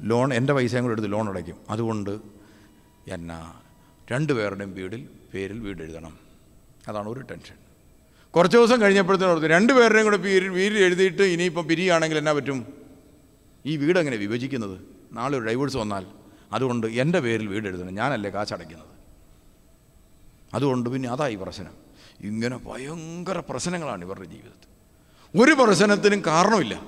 A: ലോൺ എന്റെ പൈസയും കൂടെ എടുത്ത് ലോൺ അടയ്ക്കും. അതുകൊണ്ട് എന്നാ രണ്ട് പേരുടെയും വീടിൽ പേരിൽ വീട് എഴുതണം. അതാണ് ഒരു ടെൻഷൻ. കുറച്ച് ദിവസം കഴിഞ്ഞപ്പോഴത്തേനും ഓർത്തു രണ്ട് പേരുടെയും കൂടെ പേരിൽ വീട് എഴുതിയിട്ട് ഇനിയിപ്പം പിരിയുകയാണെങ്കിൽ എന്നാ പറ്റും? ഈ വീട് അങ്ങനെ വിഭജിക്കുന്നത്? നാളെ ഒരു ഡൈവേഴ്സ് വന്നാൽ അതുകൊണ്ട് എന്റെ പേരിൽ വീട് എഴുതണം. ഞാനല്ലേ കാശടയ്ക്കുന്നത് അതുകൊണ്ട് പിന്നെ അതായി പ്രശ്നം. ഇങ്ങനെ ഭയങ്കര പ്രശ്നങ്ങളാണ് ഇവരുടെ ജീവിതത്തിൽ. ഒരു പ്രശ്നത്തിനും കാരണമില്ല.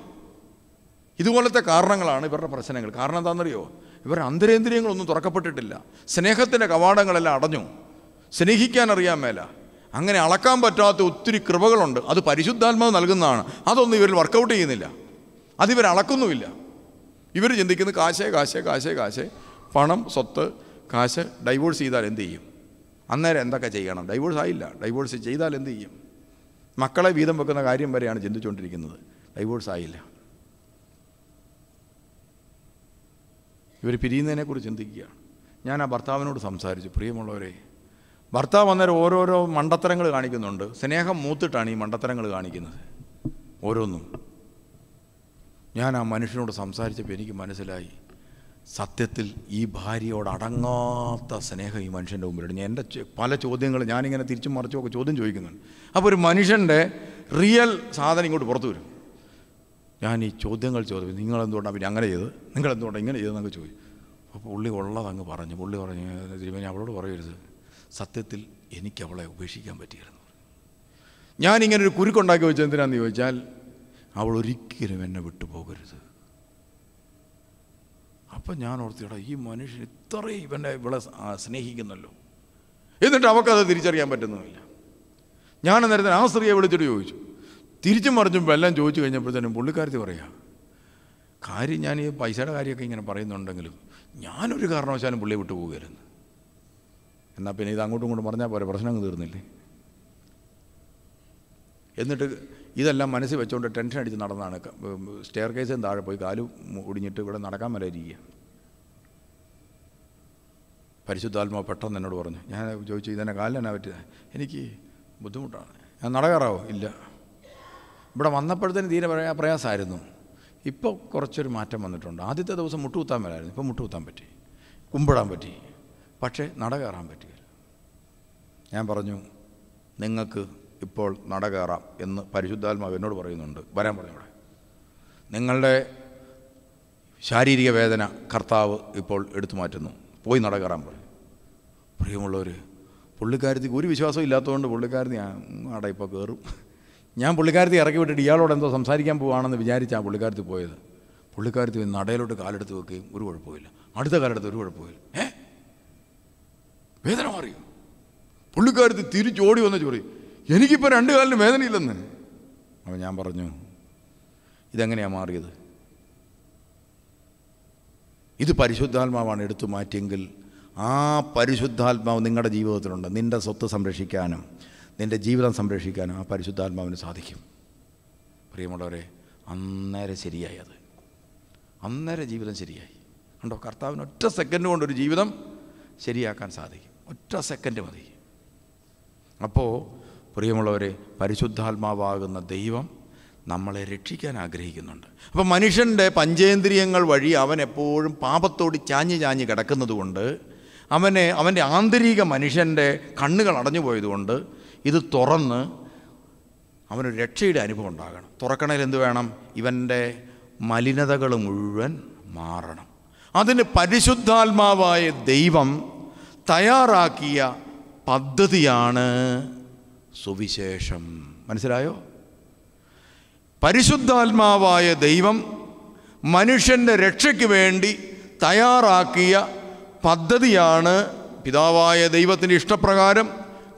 A: ഇതുപോലത്തെ കാരണങ്ങളാണ് ഇവരുടെ പ്രശ്നങ്ങൾ. കാരണം എന്താണെന്നറിയോ? ഇവരുടെ അന്തരേന്ദ്രിയങ്ങളൊന്നും തുറക്കപ്പെട്ടിട്ടില്ല. സ്നേഹത്തിന്റെ കവാടങ്ങളെല്ലാം അടഞ്ഞു. സ്നേഹിക്കാൻ അറിയാൻ മേല. അങ്ങനെ അളക്കാൻ പറ്റാത്ത ഒത്തിരി കൃപകളുണ്ട്. അത് പരിശുദ്ധാത്മാവ് നൽകുന്നതാണ്. അതൊന്നും ഇവരിൽ വർക്കൗട്ട് ചെയ്യുന്നില്ല. അതിവർ അളക്കുന്നുമില്ല. ഇവർ ചിന്തിക്കുന്നത് കാശേ കാശേ കാശേ കാശേ. പണം സ്വത്ത് കാശ് ഡൈവോഴ്സ് ചെയ്താൽ എന്ത് ചെയ്യും? അന്നേരം എന്തൊക്കെ ചെയ്യണം? ഡൈവോഴ്സ് ആയില്ല. ഡൈവോഴ്സ് ചെയ്താൽ എന്ത് ചെയ്യും? മക്കളെ വീതം വെക്കുന്ന കാര്യം വരെയാണ് ചിന്തിച്ചുകൊണ്ടിരിക്കുന്നത്. ഡൈവോഴ്സ് ആയില്ല. ഇവർ പിരിയുന്നതിനെക്കുറിച്ച് ചിന്തിക്കുകയാണ്. ഞാൻ ആ ഭർത്താവിനോട് സംസാരിച്ചു. പ്രിയമുള്ളവരെ ഭർത്താവ് അന്നേരം ഓരോരോ മണ്ടത്തരങ്ങൾ കാണിക്കുന്നുണ്ട്. സ്നേഹം മൂത്തിട്ടാണ് ഈ മണ്ടത്തരങ്ങൾ കാണിക്കുന്നത്. ഓരോന്നും. ഞാൻ ആ മനുഷ്യനോട് സംസാരിച്ചപ്പോൾ എനിക്ക് മനസ്സിലായി. സത്യത്തിൽ ഈ ഭാര്യയോട് അടങ്ങാത്ത സ്നേഹം ഈ മനുഷ്യന്റെ മുമ്പിലുണ്ട് ഞാൻ എന്റെ പല ചോദ്യങ്ങൾ ഞാനിങ്ങനെ തിരിച്ചും മറിച്ചും ഒക്കെ ചോദ്യം ചോദിക്കുന്നുണ്ട്. അപ്പോൾ ഒരു മനുഷ്യന്റെ റിയൽ സാധനം ഇങ്ങോട്ട് പുറത്തു വരും. ഞാൻ ഈ ചോദ്യങ്ങൾ ചോദിച്ചു നിങ്ങളെന്തുകൊണ്ടാണ് പിന്നെ അങ്ങനെ ചെയ്ത് നിങ്ങളെന്തുകൊണ്ടാണ് ഇങ്ങനെ ചെയ്തെന്നൊക്കെ ചോദിച്ചു. അപ്പോൾ പുള്ളി ഉള്ളതങ്ങ് പറഞ്ഞു. പുള്ളി പറഞ്ഞു തിരുമേനി അവളോട് പറയരുത്. സത്യത്തിൽ എനിക്ക് അവളെ ഉപേക്ഷിക്കാൻ പറ്റിയിരുന്നു. ഞാനിങ്ങനെ ഒരു കുരുക്കുണ്ടാക്കി വെച്ചെന്തിനാണെന്ന് ചോദിച്ചാൽ അവൾ ഒരിക്കലും എന്നെ വിട്ടു പോകരുത് അപ്പം ഞാൻ ഓർത്തിടാ ഈ മനുഷ്യൻ ഇത്രയും ഇവന്റെ ഇവളെ സ്നേഹിക്കുന്നല്ലോ. എന്നിട്ട് അവൾക്കത് തിരിച്ചറിയാൻ പറ്റുന്നുമില്ല. ഞാൻ നേരത്തെ ആ സ്ത്രീയെ വിളിച്ചിട്ട് ചോദിച്ചു. തിരിച്ചും മറിച്ചും എല്ലാം ചോദിച്ചു കഴിഞ്ഞപ്പോഴത്തേനും പുള്ളിക്കാരത്തി പറയാ കാര്യം ഞാൻ ഈ പൈസയുടെ കാര്യമൊക്കെ ഇങ്ങനെ പറയുന്നുണ്ടെങ്കിലും ഞാനൊരു കാരണവശാലും പുള്ളിയെ വിട്ടു പോകുകയായിരുന്നു എന്നാൽ പിന്നെ ഇത് അങ്ങോട്ടും ഇങ്ങോട്ടും പറഞ്ഞാൽ പോരെ പ്രശ്നം അങ്ങ് തീർന്നില്ലേ? എന്നിട്ട് ഇതെല്ലാം മനസ്സിൽ വെച്ചുകൊണ്ട് ടെൻഷൻ അടിച്ച് നടന്നാണ്. സ്റ്റെയർ കേസിൽ താഴെ പോയി കാൽ ഒടിഞ്ഞിട്ട് ഇവിടെ നടക്കാൻ വരെ ഇരിക്കുക. പരിശുദ്ധാത്മാവ് പെട്ടെന്ന് എന്നോട് പറഞ്ഞു ഞാൻ ചോദിച്ചു ഇതെന്നെ കാലിനെന്നാ പറ്റിയത് എനിക്ക് ബുദ്ധിമുട്ടാണ്. ഞാൻ നടക്കാറാവോ? ഇല്ല. ഇവിടെ വന്നപ്പോഴത്തേന് തീരെ പറയാ പ്രയാസമായിരുന്നു. ഇപ്പോൾ കുറച്ചൊരു മാറ്റം വന്നിട്ടുണ്ട്. ആദ്യത്തെ ദിവസം മുട്ടുകുത്താൻ വരായിരുന്നു ഇപ്പോൾ മുട്ടുകുത്താൻ പറ്റി. കുമ്പിടാൻ പറ്റി. പക്ഷേ നട കയറാൻ പറ്റിയില്ല ഞാൻ പറഞ്ഞു നിങ്ങൾക്ക് ഇപ്പോൾ നട കയറാം എന്ന് പരിശുദ്ധാത്മാവ് എന്നോട് പറയുന്നുണ്ട്. വരാൻ പറഞ്ഞു ഇവിടെ നിങ്ങളുടെ ശാരീരിക വേദന കർത്താവ് ഇപ്പോൾ എടുത്തു മാറ്റുന്നു. പോയി നട കയറാൻ പറയും പ്രിയമുള്ളവർ പുള്ളിക്കാരത്തിക്ക് ഒരു വിശ്വാസം ഇല്ലാത്തതുകൊണ്ട് പുള്ളിക്കാരത്തി ആടെ ഇപ്പോൾ കയറും ഞാൻ പുള്ളിക്കാരത്തി ഇറക്കി വിട്ടിട്ട് ഇയാളോട് എന്തോ സംസാരിക്കാൻ പോവാണെന്ന് വിചാരിച്ചാണ് പുള്ളിക്കാരത്തി പോയത്. പുള്ളിക്കാരത്തി നടയിലോട്ട് കാലെടുത്ത് വെക്കുകയും ഒരു കുഴപ്പമില്ല അടുത്ത കാലെടുത്ത് ഒരു കുഴപ്പമില്ല ഏ? വേദന മാറിയോ? പുള്ളിക്കാരത്തി തിരിച്ചോടി വന്ന് ചോറി. എനിക്കിപ്പോൾ രണ്ട് കാലിന് വേദനയില്ലെന്ന്. അപ്പോൾ ഞാൻ പറഞ്ഞു ഇതെങ്ങനെയാണ് മാറിയത്? ഇത് പരിശുദ്ധാത്മാവാണ് എടുത്തു മാറ്റിയെങ്കിൽ ആ പരിശുദ്ധാത്മാവ് നിങ്ങളുടെ ജീവിതത്തിലുണ്ട്. നിന്റെ സ്വത്ത് സംരക്ഷിക്കാനും നിന്റെ ജീവിതം സംരക്ഷിക്കാനും ആ പരിശുദ്ധാത്മാവിന് സാധിക്കും. പ്രിയമുള്ളവരെ അന്നേരം ശരിയായി അത്. അന്നേരം ജീവിതം ശരിയായി. ഉണ്ടോ കർത്താവിന് ഒറ്റ സെക്കൻഡ് കൊണ്ടൊരു ജീവിതം ശരിയാക്കാൻ സാധിക്കും. ഒറ്റ സെക്കൻഡ് മതി. അപ്പോൾ പ്രിയമുള്ളവരെ പരിശുദ്ധാത്മാവാകുന്ന ദൈവം നമ്മളെ രക്ഷിക്കാൻ ആഗ്രഹിക്കുന്നുണ്ട്. അപ്പം മനുഷ്യന്റെ പഞ്ചേന്ദ്രിയങ്ങൾ വഴി അവൻ എപ്പോഴും പാപത്തോട് ചാഞ്ഞ് ചാഞ്ഞ് കിടക്കുന്നതുകൊണ്ട് അവനെ അവന്റെ ആന്തരിക മനുഷ്യന്റെ കണ്ണുകൾ അടഞ്ഞു പോയതുകൊണ്ട് ഇത് തുറന്ന് അവനൊരു രക്ഷയുടെ അനുഭവം ഉണ്ടാകണം. തുറക്കണേൽ എന്ത് വേണം? ഇവന്റെ മലിനതകൾ മുഴുവൻ മാറണം. അതിന് പരിശുദ്ധാത്മാവായ ദൈവം തയ്യാറാക്കിയ പദ്ധതിയാണ് സുവിശേഷം. മനസ്സിലായോ? പരിശുദ്ധാത്മാവായ ദൈവം മനുഷ്യന്റെ രക്ഷയ്ക്ക് വേണ്ടി തയ്യാറാക്കിയ പദ്ധതിയാണ് പിതാവായ ദൈവത്തിന്റെ ഇഷ്ടപ്രകാരം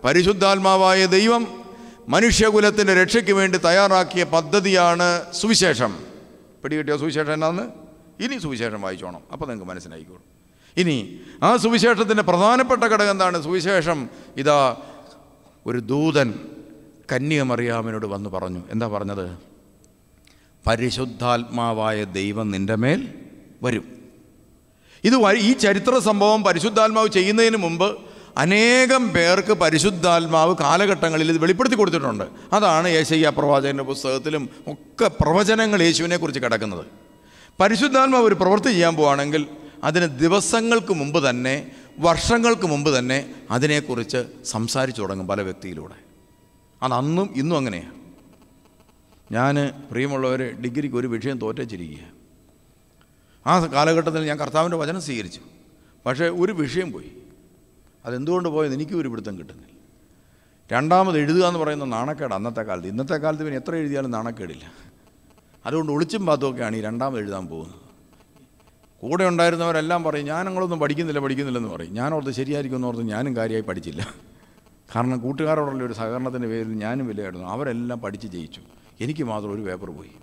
A: പരിശുദ്ധാത്മാവായ ദൈവം മനുഷ്യകുലത്തിന്റെ രക്ഷയ്ക്ക് വേണ്ടി തയ്യാറാക്കിയ പദ്ധതിയാണ് സുവിശേഷം. പിടികിട്ടിയ സുവിശേഷം എന്നാന്ന്? ഇനി സുവിശേഷം വായിച്ചോണം. അപ്പോൾ നിങ്ങൾക്ക് മനസ്സിലായിക്കോളും. ഇനി ആ സുവിശേഷത്തിന്റെ പ്രധാനപ്പെട്ട ഘടകം എന്താണ്? സുവിശേഷം. ഇതാ ഒരു ദൂതൻ കന്യകമറിയാമിനോട് വന്ന് പറഞ്ഞു. എന്താ പറഞ്ഞത്? പരിശുദ്ധാത്മാവായ ദൈവം നിന്റെ മേൽ വരും. ഇത് ഈ ചരിത്ര സംഭവം പരിശുദ്ധാത്മാവ് ചെയ്യുന്നതിന് മുമ്പ് അനേകം പേർക്ക് പരിശുദ്ധാത്മാവ് കാലഘട്ടങ്ങളിൽ ഇത് വെളിപ്പെടുത്തി കൊടുത്തിട്ടുണ്ട്. അതാണ് യേശയ്യ പ്രവാചകന്റെ പുസ്തകത്തിലും ഒക്കെ പ്രവചനങ്ങൾ യേശുവിനെക്കുറിച്ച് കിടക്കുന്നത്. പരിശുദ്ധാത്മാവ് ഒരു പ്രവൃത്തി ചെയ്യാൻ പോവുകയാണെങ്കിൽ അതിന് ദിവസങ്ങൾക്ക് മുമ്പ് തന്നെ വർഷങ്ങൾക്ക് മുമ്പ് തന്നെ അതിനെക്കുറിച്ച് സംസാരിച്ചു തുടങ്ങും പല വ്യക്തിയിലൂടെ. അത് അന്നും ഇന്നും അങ്ങനെയാണ് ഞാൻ പ്രിയമുള്ളവർ ഡിഗ്രിക്ക് ഒരു വിഷയം തോറ്റച്ചിരിക്കുക ആ കാലഘട്ടത്തിൽ ഞാൻ കർത്താവിന്റെ വചനം സ്വീകരിച്ചു. പക്ഷേ ഒരു വിഷയം പോയി. അതെന്തുകൊണ്ട് പോയത് എനിക്കും ഒരു പിടുത്തം കിട്ടുന്നില്ല. രണ്ടാമത് എഴുതുക എന്ന് പറയുന്ന നാണക്കേട് അന്നത്തെ കാലത്ത്. ഇന്നത്തെ കാലത്ത് പിന്നെ എത്ര എഴുതിയാലും നാണക്കേടില്ല. അതുകൊണ്ട് ഒളിച്ചും പാത്തുമൊക്കെയാണ് ഈ രണ്ടാമത് എഴുതാൻ പോകുന്നത്. കൂടെ ഉണ്ടായിരുന്നവരെല്ലാം പറയും ഞാൻ പഠിക്കുന്നില്ല പഠിക്കുന്നില്ലെന്ന് പറയും. ഞാൻ ഓർത്ത് ശരിയായിരിക്കും എന്ന് ഓർത്ത് ഞാനും കാര്യമായി പഠിച്ചില്ല. കാരണം കൂട്ടുകാരോടുള്ള ഒരു സഹകരണത്തിന്റെ പേരിൽ ഞാനും വിലയായിരുന്നു അവരെല്ലാം പഠിച്ച് ജയിച്ചു. എനിക്ക് മാത്രം ഒരു പേപ്പർ പോയി.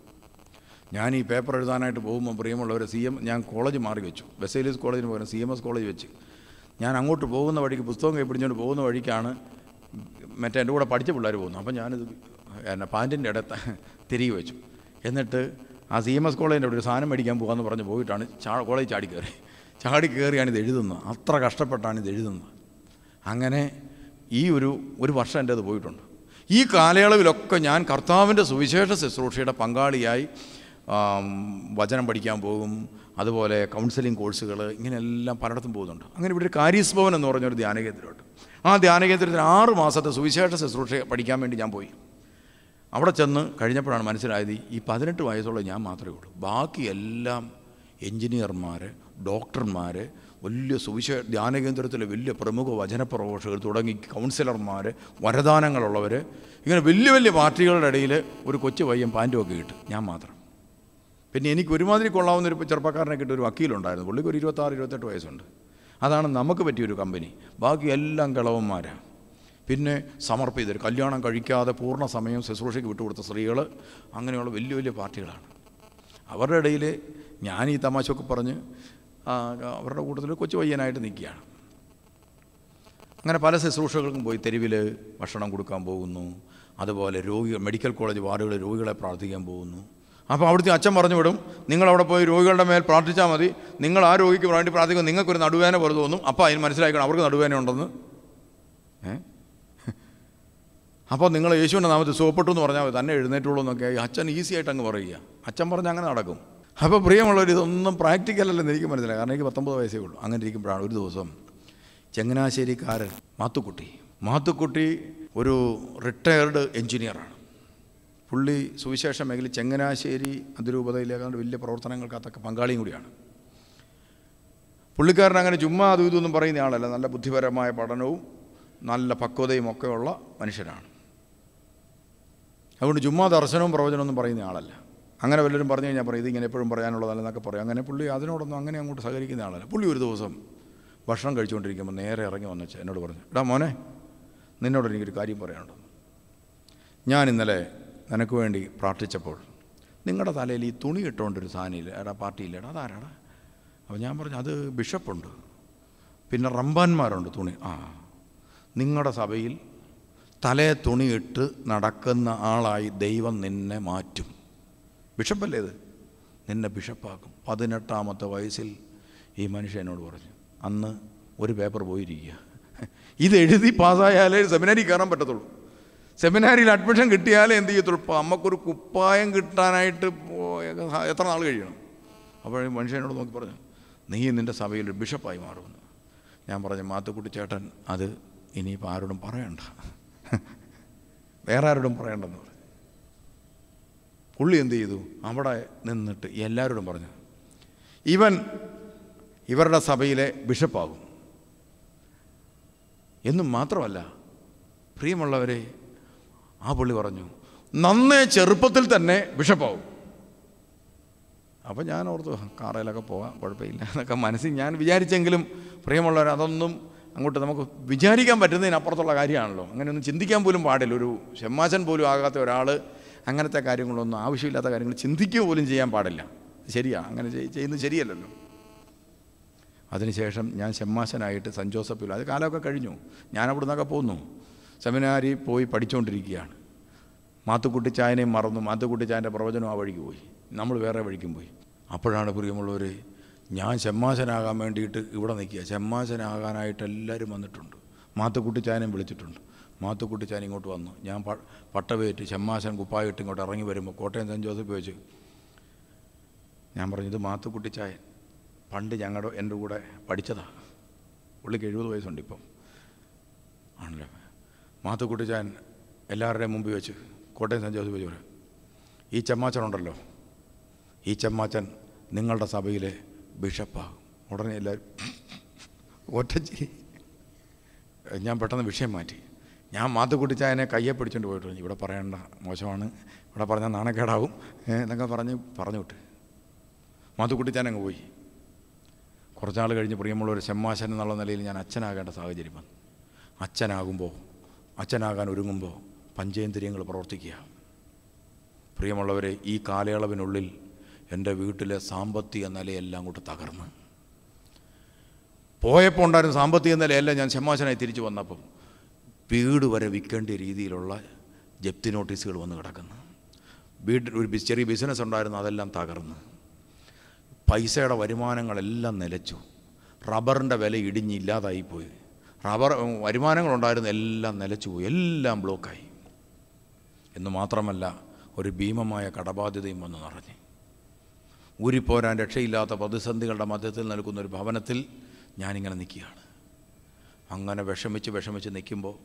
A: ഞാൻ ഈ പേപ്പർ എഴുതാനായിട്ട് പോകുമ്പോൾ പ്രിയമുള്ളവരെ സി എം ഞാൻ കോളേജ് മാറി വെച്ചു. ബെസേലീസ് കോളേജിന് പകരം സി എം എസ് കോളേജ് വെച്ച്. ഞാൻ അങ്ങോട്ട് പോകുന്ന വഴിക്ക് പുസ്തകം കൈ പിടിച്ചുകൊണ്ട് പോകുന്ന വഴിക്കാണ് മറ്റേ എന്റെ കൂടെ പഠിച്ച പിള്ളേർ പോകുന്നത്. അപ്പം ഞാനിത് എന്നെ പാന്റിന്റെ ഇടത്ത് തിരികെ വെച്ചു. എന്നിട്ട് ആ സി എം എസ് കോളേജിന്റെ അവിടെ ഒരു സാധനം മേടിക്കാൻ പോകാമെന്ന് പറഞ്ഞ് പോയിട്ടാണ് ചാ കോളേജ് ചാടി കയറി. ചാടി കയറിയാണ് ഇത് എഴുതുന്നത്. അത്ര കഷ്ടപ്പെട്ടാണ് ഇത് എഴുതുന്നത്. അങ്ങനെ ഈ ഒരു ഒരു വർഷം എന്റെ അത് പോയിട്ടുണ്ട്. ഈ കാലയളവിലൊക്കെ ഞാൻ കർത്താവിന്റെ സുവിശേഷ ശുശ്രൂഷയുടെ പങ്കാളിയായി വചനം പഠിക്കാൻ പോകും അതുപോലെ കൗൺസിലിംഗ് കോഴ്സുകൾ ഇങ്ങനെയെല്ലാം പലയിടത്തും പോകുന്നുണ്ട്. അങ്ങനെ ഇവിടെ ഒരു കാര്യസ് ഭവൻ എന്ന് പറഞ്ഞൊരു ധ്യാനകേന്ദ്രമുണ്ട്. ആ ധ്യാനകേന്ദ്രത്തിൽ ആറ് മാസത്തെ സുവിശേഷ ശുശ്രൂഷ പഠിക്കാൻ വേണ്ടി ഞാൻ പോയി. അവിടെ ചെന്ന് കഴിഞ്ഞപ്പോഴാണ് മനസ്സിലായത് ഈ പതിനെട്ട് വയസ്സുള്ള ഞാൻ മാത്രമേ ഉള്ളൂ. ബാക്കി എല്ലാം എൻജിനീയർമാർ ഡോക്ടർമാർ വലിയ സുവിശേ ധ്യാനകേന്ദ്രത്തിലെ വലിയ പ്രമുഖ വചനപ്രഘോഷകർ തുടങ്ങി കൗൺസിലർമാർ വരദാനങ്ങളുള്ളവർ ഇങ്ങനെ വലിയ വലിയ പാർട്ടികളുടെ ഇടയിൽ ഒരു കൊച്ചു പയ്യൻ പാന്റുമൊക്കെ കിട്ടും ഞാൻ മാത്രം. പിന്നെ എനിക്ക് ഒരുമാതിരി കൊള്ളാവുന്ന ഒരു ചെറുപ്പക്കാരനെ കിട്ടിയ ഒരു വക്കീലുണ്ടായിരുന്നു. പുള്ളിക്ക് ഒരു ഇരുപത്താറ് ഇരുപത്തെട്ട് വയസ്സുണ്ട്. അതാണ് നമുക്ക് പറ്റിയൊരു കമ്പനി. ബാക്കി എല്ലാം കിളവന്മാരാണ് പിന്നെ സമർപ്പിതർ കല്യാണം കഴിക്കാതെ പൂർണ സമയം ശുശ്രൂഷയ്ക്ക് വിട്ടുകൊടുത്ത സ്ത്രീകൾ അങ്ങനെയുള്ള വലിയ വലിയ പാർട്ടികളാണ്. അവരുടെ ഇടയിൽ ഞാൻ ഈ തമാശയൊക്കെ പറഞ്ഞ് അവരുടെ കൂട്ടത്തിൽ കൊച്ചു പയ്യനായിട്ട് നിൽക്കുകയാണ്. അങ്ങനെ പല ശുശ്രൂഷകൾക്കും പോയി തെരുവിൽ ഭക്ഷണം കൊടുക്കാൻ പോകുന്നു. അതുപോലെ രോഗികൾ മെഡിക്കൽ കോളേജ് വാർഡുകളിൽ രോഗികളെ പ്രാർത്ഥിക്കാൻ പോകുന്നു. അപ്പോൾ അവിടുത്തെ അച്ഛൻ പറഞ്ഞു വിടും നിങ്ങൾ അവിടെ പോയി രോഗികളുടെ മേൽ പ്രാർത്ഥിച്ചാൽ മതി. നിങ്ങൾ ആ രോഗിക്ക് വേണ്ടി പ്രാർത്ഥിക്കും. നിങ്ങൾക്കൊരു നടുവേന പോലെ തോന്നും. അപ്പോൾ അതിന് മനസ്സിലാക്കണം അവർക്ക് നടുവേന ഉണ്ടെന്ന്. ഏ? അപ്പോൾ നിങ്ങൾ യേശുവിന്റെ നാമത്തിൽ സുഖപ്പെട്ടു എന്ന് പറഞ്ഞാൽ തന്നെ എഴുന്നേറ്റുള്ളൂ എന്നൊക്കെ അച്ഛൻ ഈസി ആയിട്ട് അങ്ങ് പറയുക. അച്ഛൻ പറഞ്ഞ് അങ്ങനെ നടക്കും. അപ്പോൾ പ്രിയമുള്ളവർ ഇതൊന്നും പ്രാക്ടിക്കൽ അല്ലെന്ന് എനിക്ക് മനസ്സിലായി. കാരണം എനിക്ക് പത്തൊമ്പത് വയസ്സേ ഉള്ളൂ. അങ്ങനെ ഇരിക്കുമ്പോഴാണ് ഒരു ദിവസം ചങ്ങനാശ്ശേരിക്കാരൻ മാത്തുക്കുട്ടി. മാത്തുക്കുട്ടി ഒരു റിട്ടയർഡ് എഞ്ചിനീയറാണ് പുള്ളി സുവിശേഷ മേഖല ചങ്ങനാശ്ശേരി അതിരൂപതയിലേക്കാണ്ട് വലിയ പ്രവർത്തനങ്ങൾക്കകത്തൊക്കെ പങ്കാളിയും കൂടിയാണ്. പുള്ളിക്കാരൻ അങ്ങനെ ചുമ്മാ അതും ഇതൊന്നും പറയുന്ന ആളല്ല. നല്ല ബുദ്ധിപരമായ പഠനവും നല്ല പക്വതയും ഒക്കെയുള്ള മനുഷ്യനാണ്. അതുകൊണ്ട് ചുമ്മാ ദർശനവും പ്രവചനമൊന്നും പറയുന്ന ആളല്ല. അങ്ങനെ വല്ലവരും പറഞ്ഞു കഴിഞ്ഞാൽ പറയും ഇതിങ്ങനെ എപ്പോഴും പറയാനുള്ളതല്ലെന്നൊക്കെ പറയും. അങ്ങനെ പുള്ളി അതിനോടൊന്നും അങ്ങനെ അങ്ങോട്ട് സഹകരിക്കുന്ന ആളല്ല. പുള്ളി ഒരു ദിവസം ഭക്ഷണം കഴിച്ചുകൊണ്ടിരിക്കുമ്പോൾ നേരെ ഇറങ്ങി വന്നു എന്നോട് പറഞ്ഞു എടാ മോനെ നിന്നോട് എനിക്കൊരു കാര്യം പറയാനുണ്ട്. ഞാൻ ഇന്നലെ നിനക്ക് വേണ്ടി പ്രാർത്ഥിച്ചപ്പോൾ നിങ്ങളുടെ തലയിൽ ഈ തുണി ഇട്ടുകൊണ്ടൊരു സാധനമില്ല എടാ പാർട്ടിയില്ല. എടാ അതാരാടാ? അപ്പോൾ ഞാൻ പറഞ്ഞു അത് ബിഷപ്പുണ്ട്. പിന്നെ റമ്പാന്മാരുണ്ട് തുണി. ആ. നിങ്ങളുടെ സഭയിൽ തലേ തുണിയിട്ട് നടക്കുന്ന ആളായി ദൈവം നിന്നെ മാറ്റും. ബിഷപ്പല്ലേ ഇത്? നിന്നെ ബിഷപ്പാക്കും. പതിനെട്ടാമത്തെ വയസ്സിൽ ഈ മനുഷ്യനോട് പറഞ്ഞു അന്ന് ഒരു പേപ്പർ പോയിരിക്കുക. ഇത് എഴുതി പാസ്സായാലേ സെമിനാരി കയറാൻ പറ്റത്തുള്ളൂ. സെമിനാരിയിൽ അഡ്മിഷൻ കിട്ടിയാലേ എന്ത് ചെയ്യത്തുള്ളൂ? ഇപ്പം നമുക്കൊരു കുപ്പായം കിട്ടാനായിട്ട് എത്ര നാൾ കഴിയണം? അപ്പോൾ മനുഷ്യനോട് നോക്കി പറഞ്ഞു നീ നിന്റെ സഭയിൽ ബിഷപ്പായി മാറുമെന്ന്. ഞാൻ പറഞ്ഞു മാത്തുക്കുട്ടി ചേട്ടൻ അത് ഇനിയിപ്പോൾ ആരോടും പറയണ്ട. വേറെ ആരോടും പറയണ്ടെന്ന് പറഞ്ഞു. പുള്ളി എന്ത് ചെയ്തു? അവിടെ നിന്നിട്ട് എല്ലാവരോടും പറഞ്ഞു ഇവൻ ഇവരുടെ സഭയിലെ ബിഷപ്പാകും. എന്നും മാത്രമല്ല പ്രിയമുള്ളവരെ ആ പുള്ളി പറഞ്ഞു നന്നേ ചെറുപ്പത്തിൽ തന്നെ ബിഷപ്പാവും. അപ്പോൾ ഞാൻ ഓർത്തു കാറയിലൊക്കെ പോകാം കുഴപ്പമില്ല. എന്നൊക്കെ മനസ്സിൽ ഞാൻ വിചാരിച്ചെങ്കിലും പ്രിയമുള്ളവർ അതൊന്നും അങ്ങോട്ട് നമുക്ക് വിചാരിക്കാൻ പറ്റുന്നതിനപ്പുറത്തുള്ള കാര്യമാണല്ലോ. അങ്ങനെയൊന്നും ചിന്തിക്കാൻ പോലും പാടില്ല. ഒരു ഷെമ്മാശൻ പോലും ആകാത്ത ഒരാൾ അങ്ങനത്തെ കാര്യങ്ങളൊന്നും ആവശ്യമില്ലാത്ത കാര്യങ്ങൾ ചിന്തിക്കുക പോലും ചെയ്യാൻ പാടില്ല. ശരിയാ. അങ്ങനെ ചെയ്യുന്നത് ശരിയല്ലല്ലോ. അതിനുശേഷം ഞാൻ ഷെമ്മാശനായിട്ട് സെന്റ് അത് കാലമൊക്കെ കഴിഞ്ഞു. ഞാൻ അവിടെ നിന്നൊക്കെ പോന്നു. സെമിനാരി പോയി പഠിച്ചുകൊണ്ടിരിക്കുകയാണ് മാത്തുക്കുട്ടിച്ചായനെയും മറന്നു. മാത്തുക്കുട്ടിച്ചായന്റെ പ്രവചനം ആ വഴിക്ക് പോയി. നമ്മൾ വേറെ വഴിക്കും പോയി. അപ്പോഴാണ് പ്രിയമുള്ളവർ ഞാൻ ചെമ്മാശനാകാൻ വേണ്ടിയിട്ട് ഇവിടെ നിൽക്കുക. ചെമ്മാശനാകാനായിട്ട് എല്ലാവരും വന്നിട്ടുണ്ട്. മാത്തുക്കുട്ടിച്ചാനും വിളിച്ചിട്ടുണ്ട്. മാത്തുക്കുട്ടിച്ചാൻ ഇങ്ങോട്ട് വന്നു. ഞാൻ പട്ടവേറ്റ് ചെമ്മാശൻ കുപ്പായിട്ട് ഇങ്ങോട്ട് ഇറങ്ങി വരുമ്പോൾ കോട്ടയം സെന്റ് ജോസഫ് വെച്ച് ഞാൻ പറഞ്ഞു ഇത് മാത്തുക്കുട്ടിച്ചായൻ. പണ്ട് ഞങ്ങളുടെ എന്റെ കൂടെ പഠിച്ചതാണ് പുള്ളിക്ക് എഴുപത് വയസ്സുണ്ട് ഇപ്പം. ആണല്ലേ? മാത്തുക്കുട്ടിച്ചാൻ എല്ലാവരുടെയും മുമ്പിൽ വെച്ച് കോട്ടയം സെന്റ് ജോസഫ് വെച്ച് പറയും ഈ ചെമ്മാച്ചനുണ്ടല്ലോ ഈ ചെമ്മാച്ചൻ നിങ്ങളുടെ സഭയിലെ ബിഷപ്പാകും. ഉടനെ എല്ലാവരും ഒറ്റച്ചിരി. ഞാൻ പെട്ടെന്ന് വിഷയം മാറ്റി. ഞാൻ മാത്തു കുട്ടിച്ചായനെ കയ്യെ പിടിച്ചുകൊണ്ട് പോയിട്ടുണ്ട്. ഇവിടെ പറയേണ്ട മോശമാണ്. ഇവിടെ പറഞ്ഞാൽ നാണക്കേടാവും. എന്നൊക്കെ പറഞ്ഞ് പറഞ്ഞു വിട്ട്. മാത്തു കുട്ടിച്ചാനങ്ങ് പോയി. കുറച്ചാൾ കഴിഞ്ഞ് പ്രിയമുള്ള ഒരു ചെമ്മാശൻ എന്നുള്ള നിലയിൽ ഞാൻ അച്ഛനാകേണ്ട സാഹചര്യം വന്നു. അച്ഛനാകുമ്പോൾ അച്ഛനാകാൻ ഒരുങ്ങുമ്പോൾ പഞ്ചേന്ദ്രിയങ്ങൾ പ്രവർത്തിക്കുക. പ്രിയമുള്ളവരെ ഈ കാലയളവിനുള്ളിൽ എന്റെ വീട്ടിലെ സാമ്പത്തിക നിലയെല്ലാം കൂട്ട് തകർന്ന്. പോയപ്പോൾ ഉണ്ടായിരുന്ന സാമ്പത്തിക നിലയെല്ലാം ഞാൻ ശമാശനായി തിരിച്ചു വന്നപ്പം വീട് വരെ വിൽക്കേണ്ട രീതിയിലുള്ള ജപ്തി നോട്ടീസുകൾ വന്ന് കിടക്കുന്നു. വീട് ഒരു ചെറിയ ബിസിനസ് ഉണ്ടായിരുന്നു അതെല്ലാം തകർന്ന്. പൈസയുടെ വരുമാനങ്ങളെല്ലാം നിലച്ചു. റബ്ബറിന്റെ വില ഇടിഞ്ഞില്ലാതായിപ്പോയി റബ്ബർ വരുമാനങ്ങളുണ്ടായിരുന്നു എല്ലാം നിലച്ചുപോയി എല്ലാം ബ്ലോക്കായി എന്ന് മാത്രമല്ല ഒരു ഭീമമായ കടബാധ്യതയും വന്ന് നിറഞ്ഞു. ഊരിപ്പോരാൻ രക്ഷയില്ലാത്ത പ്രതിസന്ധികളുടെ മധ്യത്തിൽ നൽകുന്ന ഒരു ഭവനത്തിൽ ഞാനിങ്ങനെ നിൽക്കുകയാണ്. അങ്ങനെ വിഷമിച്ച് വിഷമിച്ച് നിൽക്കുമ്പോൾ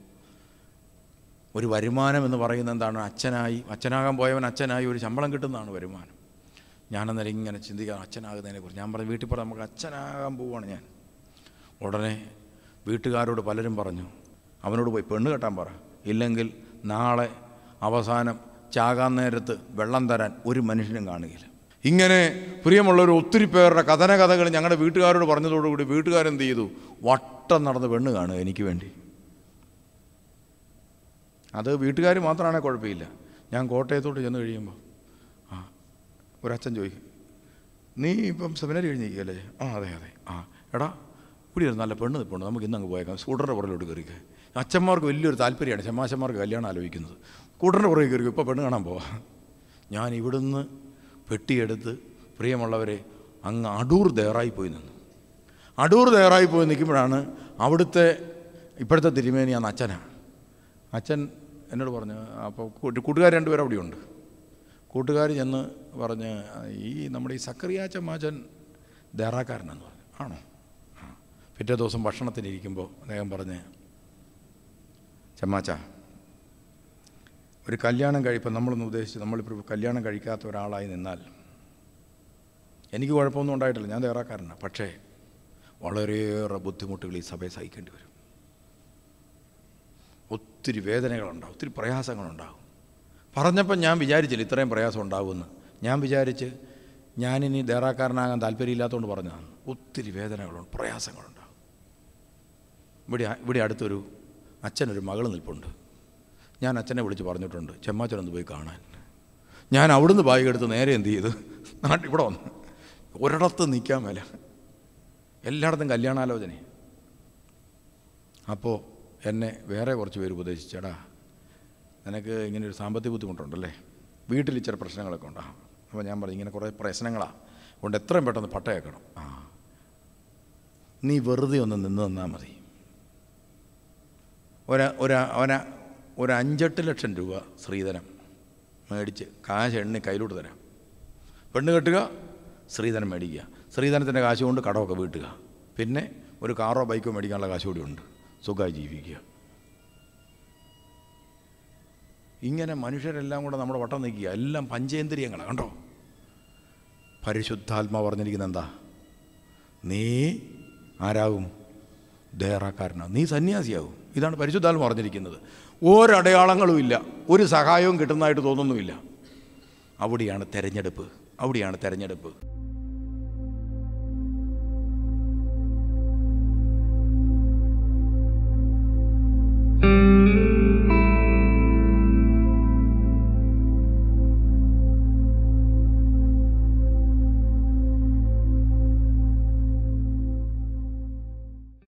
A: ഒരു വരുമാനം എന്ന് പറയുന്ന എന്താണ്? അച്ഛനായി അച്ഛനാകാൻ പോയവൻ അച്ഛനായി ഒരു ശമ്പളം കിട്ടുന്നതാണ് വരുമാനം. ഞാനെന്നേരം ഇങ്ങനെ ചിന്തിക്കാം അച്ഛനാകുന്നതിനെക്കുറിച്ച് ഞാൻ പറഞ്ഞു വീട്ടിൽ പറഞ്ഞു നമുക്ക് അച്ഛനാകാൻ പോവുകയാണ് ഞാൻ. ഉടനെ വീട്ടുകാരോട് പലരും പറഞ്ഞു അവനോട് പോയി പെണ്ണ് കെട്ടാൻ പറ. ഇല്ലെങ്കിൽ നാളെ അവസാനം ചാകാൻ നേരത്ത് വെള്ളം തരാൻ ഒരു മനുഷ്യനും കാണുകയില്ല. ഇങ്ങനെ പ്രിയമുള്ളവർ ഒത്തിരി പേരുടെ കഥന കഥകൾ ഞങ്ങളുടെ വീട്ടുകാരോട് പറഞ്ഞതോടുകൂടി വീട്ടുകാരെന്ത് ചെയ്തു? വട്ടം നടന്ന് പെണ്ണ് കാണുക എനിക്ക് വേണ്ടി. അത് വീട്ടുകാർ മാത്രമാണെങ്കിൽ കുഴപ്പമില്ല. ഞാൻ കോട്ടയത്തോട്ട് ചെന്ന് കഴിയുമ്പോൾ ആ ഒരച്ഛൻ ചോദിക്കും നീ ഇപ്പം സെമിനാരി കഴിഞ്ഞിരിക്കുകയല്ലേ? ആ അതെ അതെ. ആ എടാ ഇവിടെ നല്ല പെണ്ണ് നിൽപ്പുണ്ട് നമുക്ക് ഇന്ന് അങ്ങ് പോയേക്കാം. സ്കൂട്ടറിന്റെ പുറകിലോട്ട് കയറിക്കുക അച്ഛന്മാർക്ക് വലിയൊരു താല്പര്യമാണ്. ചമ്മാശന്മാർക്ക് കല്യാണം ആലോചിക്കുന്നത്. കൂട്ടറിന്റെ പുറകെ കയറിക്കും ഇപ്പോൾ പെണ്ണ് കാണാൻ പോവാം. ഞാൻ ഇവിടുന്ന് പെട്ടിയെടുത്ത് പ്രിയമുള്ളവരെ അങ്ങ് അടൂർ തയ്യാറായി പോയി നിന്നു. അടൂർ തയ്യാറായി പോയി നിൽക്കുമ്പോഴാണ് അവിടുത്തെ ഇപ്പോഴത്തെ തിരുമേനി അന്ന് അച്ഛനാണ് അച്ഛൻ എന്നോട് പറഞ്ഞു അപ്പോൾ കൂട്ടുകാർ രണ്ടുപേരും അവിടെയുണ്ട്. കൂട്ടുകാർ ചെന്ന് പറഞ്ഞ് ഈ നമ്മുടെ ഈ സക്രിയാച്ച മാച്ചൻ ദേറാക്കാരനെന്ന് പറഞ്ഞു. ആണോ? ആ. പിറ്റേ ദിവസം ഭക്ഷണത്തിനിരിക്കുമ്പോൾ അദ്ദേഹം പറഞ്ഞ് ചമ്മാച്ച ഒരു കല്യാണം കഴിപ്പം നമ്മളൊന്ന് ഉദ്ദേശിച്ച് നമ്മളിപ്പോൾ കല്യാണം കഴിക്കാത്ത ഒരാളായി നിന്നാൽ എനിക്ക് കുഴപ്പമൊന്നും ഉണ്ടായിട്ടില്ല. ഞാൻ തയ്യാറാക്കാറുണ്ട് പക്ഷേ വളരെയേറെ ബുദ്ധിമുട്ടുകൾ ഈ സഭയെ സഹിക്കേണ്ടി വരും. ഒത്തിരി വേദനകളുണ്ടാവും ഒത്തിരി പ്രയാസങ്ങളുണ്ടാവും. പറഞ്ഞപ്പോൾ ഞാൻ വിചാരിച്ചില്ല ഇത്രയും പ്രയാസം ഉണ്ടാവുമെന്ന്. ഞാൻ വിചാരിച്ച് ഞാനിനി ദേറാക്കാരനാകാൻ താല്പര്യമില്ലാത്തതുകൊണ്ട് പറഞ്ഞതാണ്. ഒത്തിരി വേദനകളുണ്ട് പ്രയാസങ്ങളുണ്ടാവും. ഇവിടെ ഇവിടെ അടുത്തൊരു അച്ഛനൊരു മകൾ നിൽപ്പുണ്ട്. ഞാൻ അച്ഛനെ വിളിച്ച് പറഞ്ഞിട്ടുണ്ട് ചെമ്മാച്ചനൊന്ന് പോയി കാണാൻ. ഞാൻ അവിടുന്ന് ബാഗ് എടുത്ത് നേരെ എന്ത് ചെയ്തു? നാട്ടിൽ ഇവിടെ വന്നു. ഒരിടത്ത് നിൽക്കാൻ മേല. എല്ലായിടത്തും കല്യാണാലോചന. അപ്പോൾ എന്നെ വേറെ കുറച്ച് പേര് ഉപദേശിച്ചടാ. നിനക്ക് ഇങ്ങനെ ഒരു സാമ്പത്തിക ബുദ്ധിമുട്ടുണ്ടല്ലേ? വീട്ടിൽ ഇച്ചിരി പ്രശ്നങ്ങളൊക്കെ ഉണ്ടാകും അപ്പോൾ ഞാൻ പറഞ്ഞു ഇങ്ങനെ കുറേ പ്രശ്നങ്ങളാണ് അതുകൊണ്ട് എത്രയും പെട്ടെന്ന് പട്ടയക്കണം. ആ. നീ വെറുതെ ഒന്ന് നിന്ന് തന്നാൽ മതി. ഒരാ ഒരാ അവന ഒരു അഞ്ചെട്ട് ലക്ഷം രൂപ സ്ത്രീധനം മേടിച്ച് കാശ് എണ്ണി കയ്യിലോട്ട് തരാം. പെണ്ണ് കെട്ടുക സ്ത്രീധനം മേടിക്കുക. സ്ത്രീധനത്തിന്റെ കാശ് കൊണ്ട് കടമൊക്കെ വീട്ടുക. പിന്നെ ഒരു കാറോ ബൈക്കോ മേടിക്കാനുള്ള കാശ് കൂടി ഉണ്ട്. സുഖമായി ജീവിക്കുക. ഇങ്ങനെ മനുഷ്യരെല്ലാം കൂടെ നമ്മുടെ വട്ടം നിൽക്കുക എല്ലാം പഞ്ചേന്ദ്രിയങ്ങളാണ് കണ്ടോ? പരിശുദ്ധാത്മാ പറഞ്ഞിരിക്കുന്ന എന്താ? നീ ആരാകും? ദേറാക്കാരനാകും നീ സന്യാസിയാകും. ഇതാണ് പരിശുദ്ധാത്മ പറഞ്ഞിരിക്കുന്നത്. ഒരടയാളങ്ങളും ഇല്ല ഒരു സഹായവും കിട്ടുന്നതായിട്ട് തോന്നുന്നുമില്ല. അവിടെയാണ് തെരഞ്ഞെടുപ്പ്. അവിടെയാണ് തെരഞ്ഞെടുപ്പ്.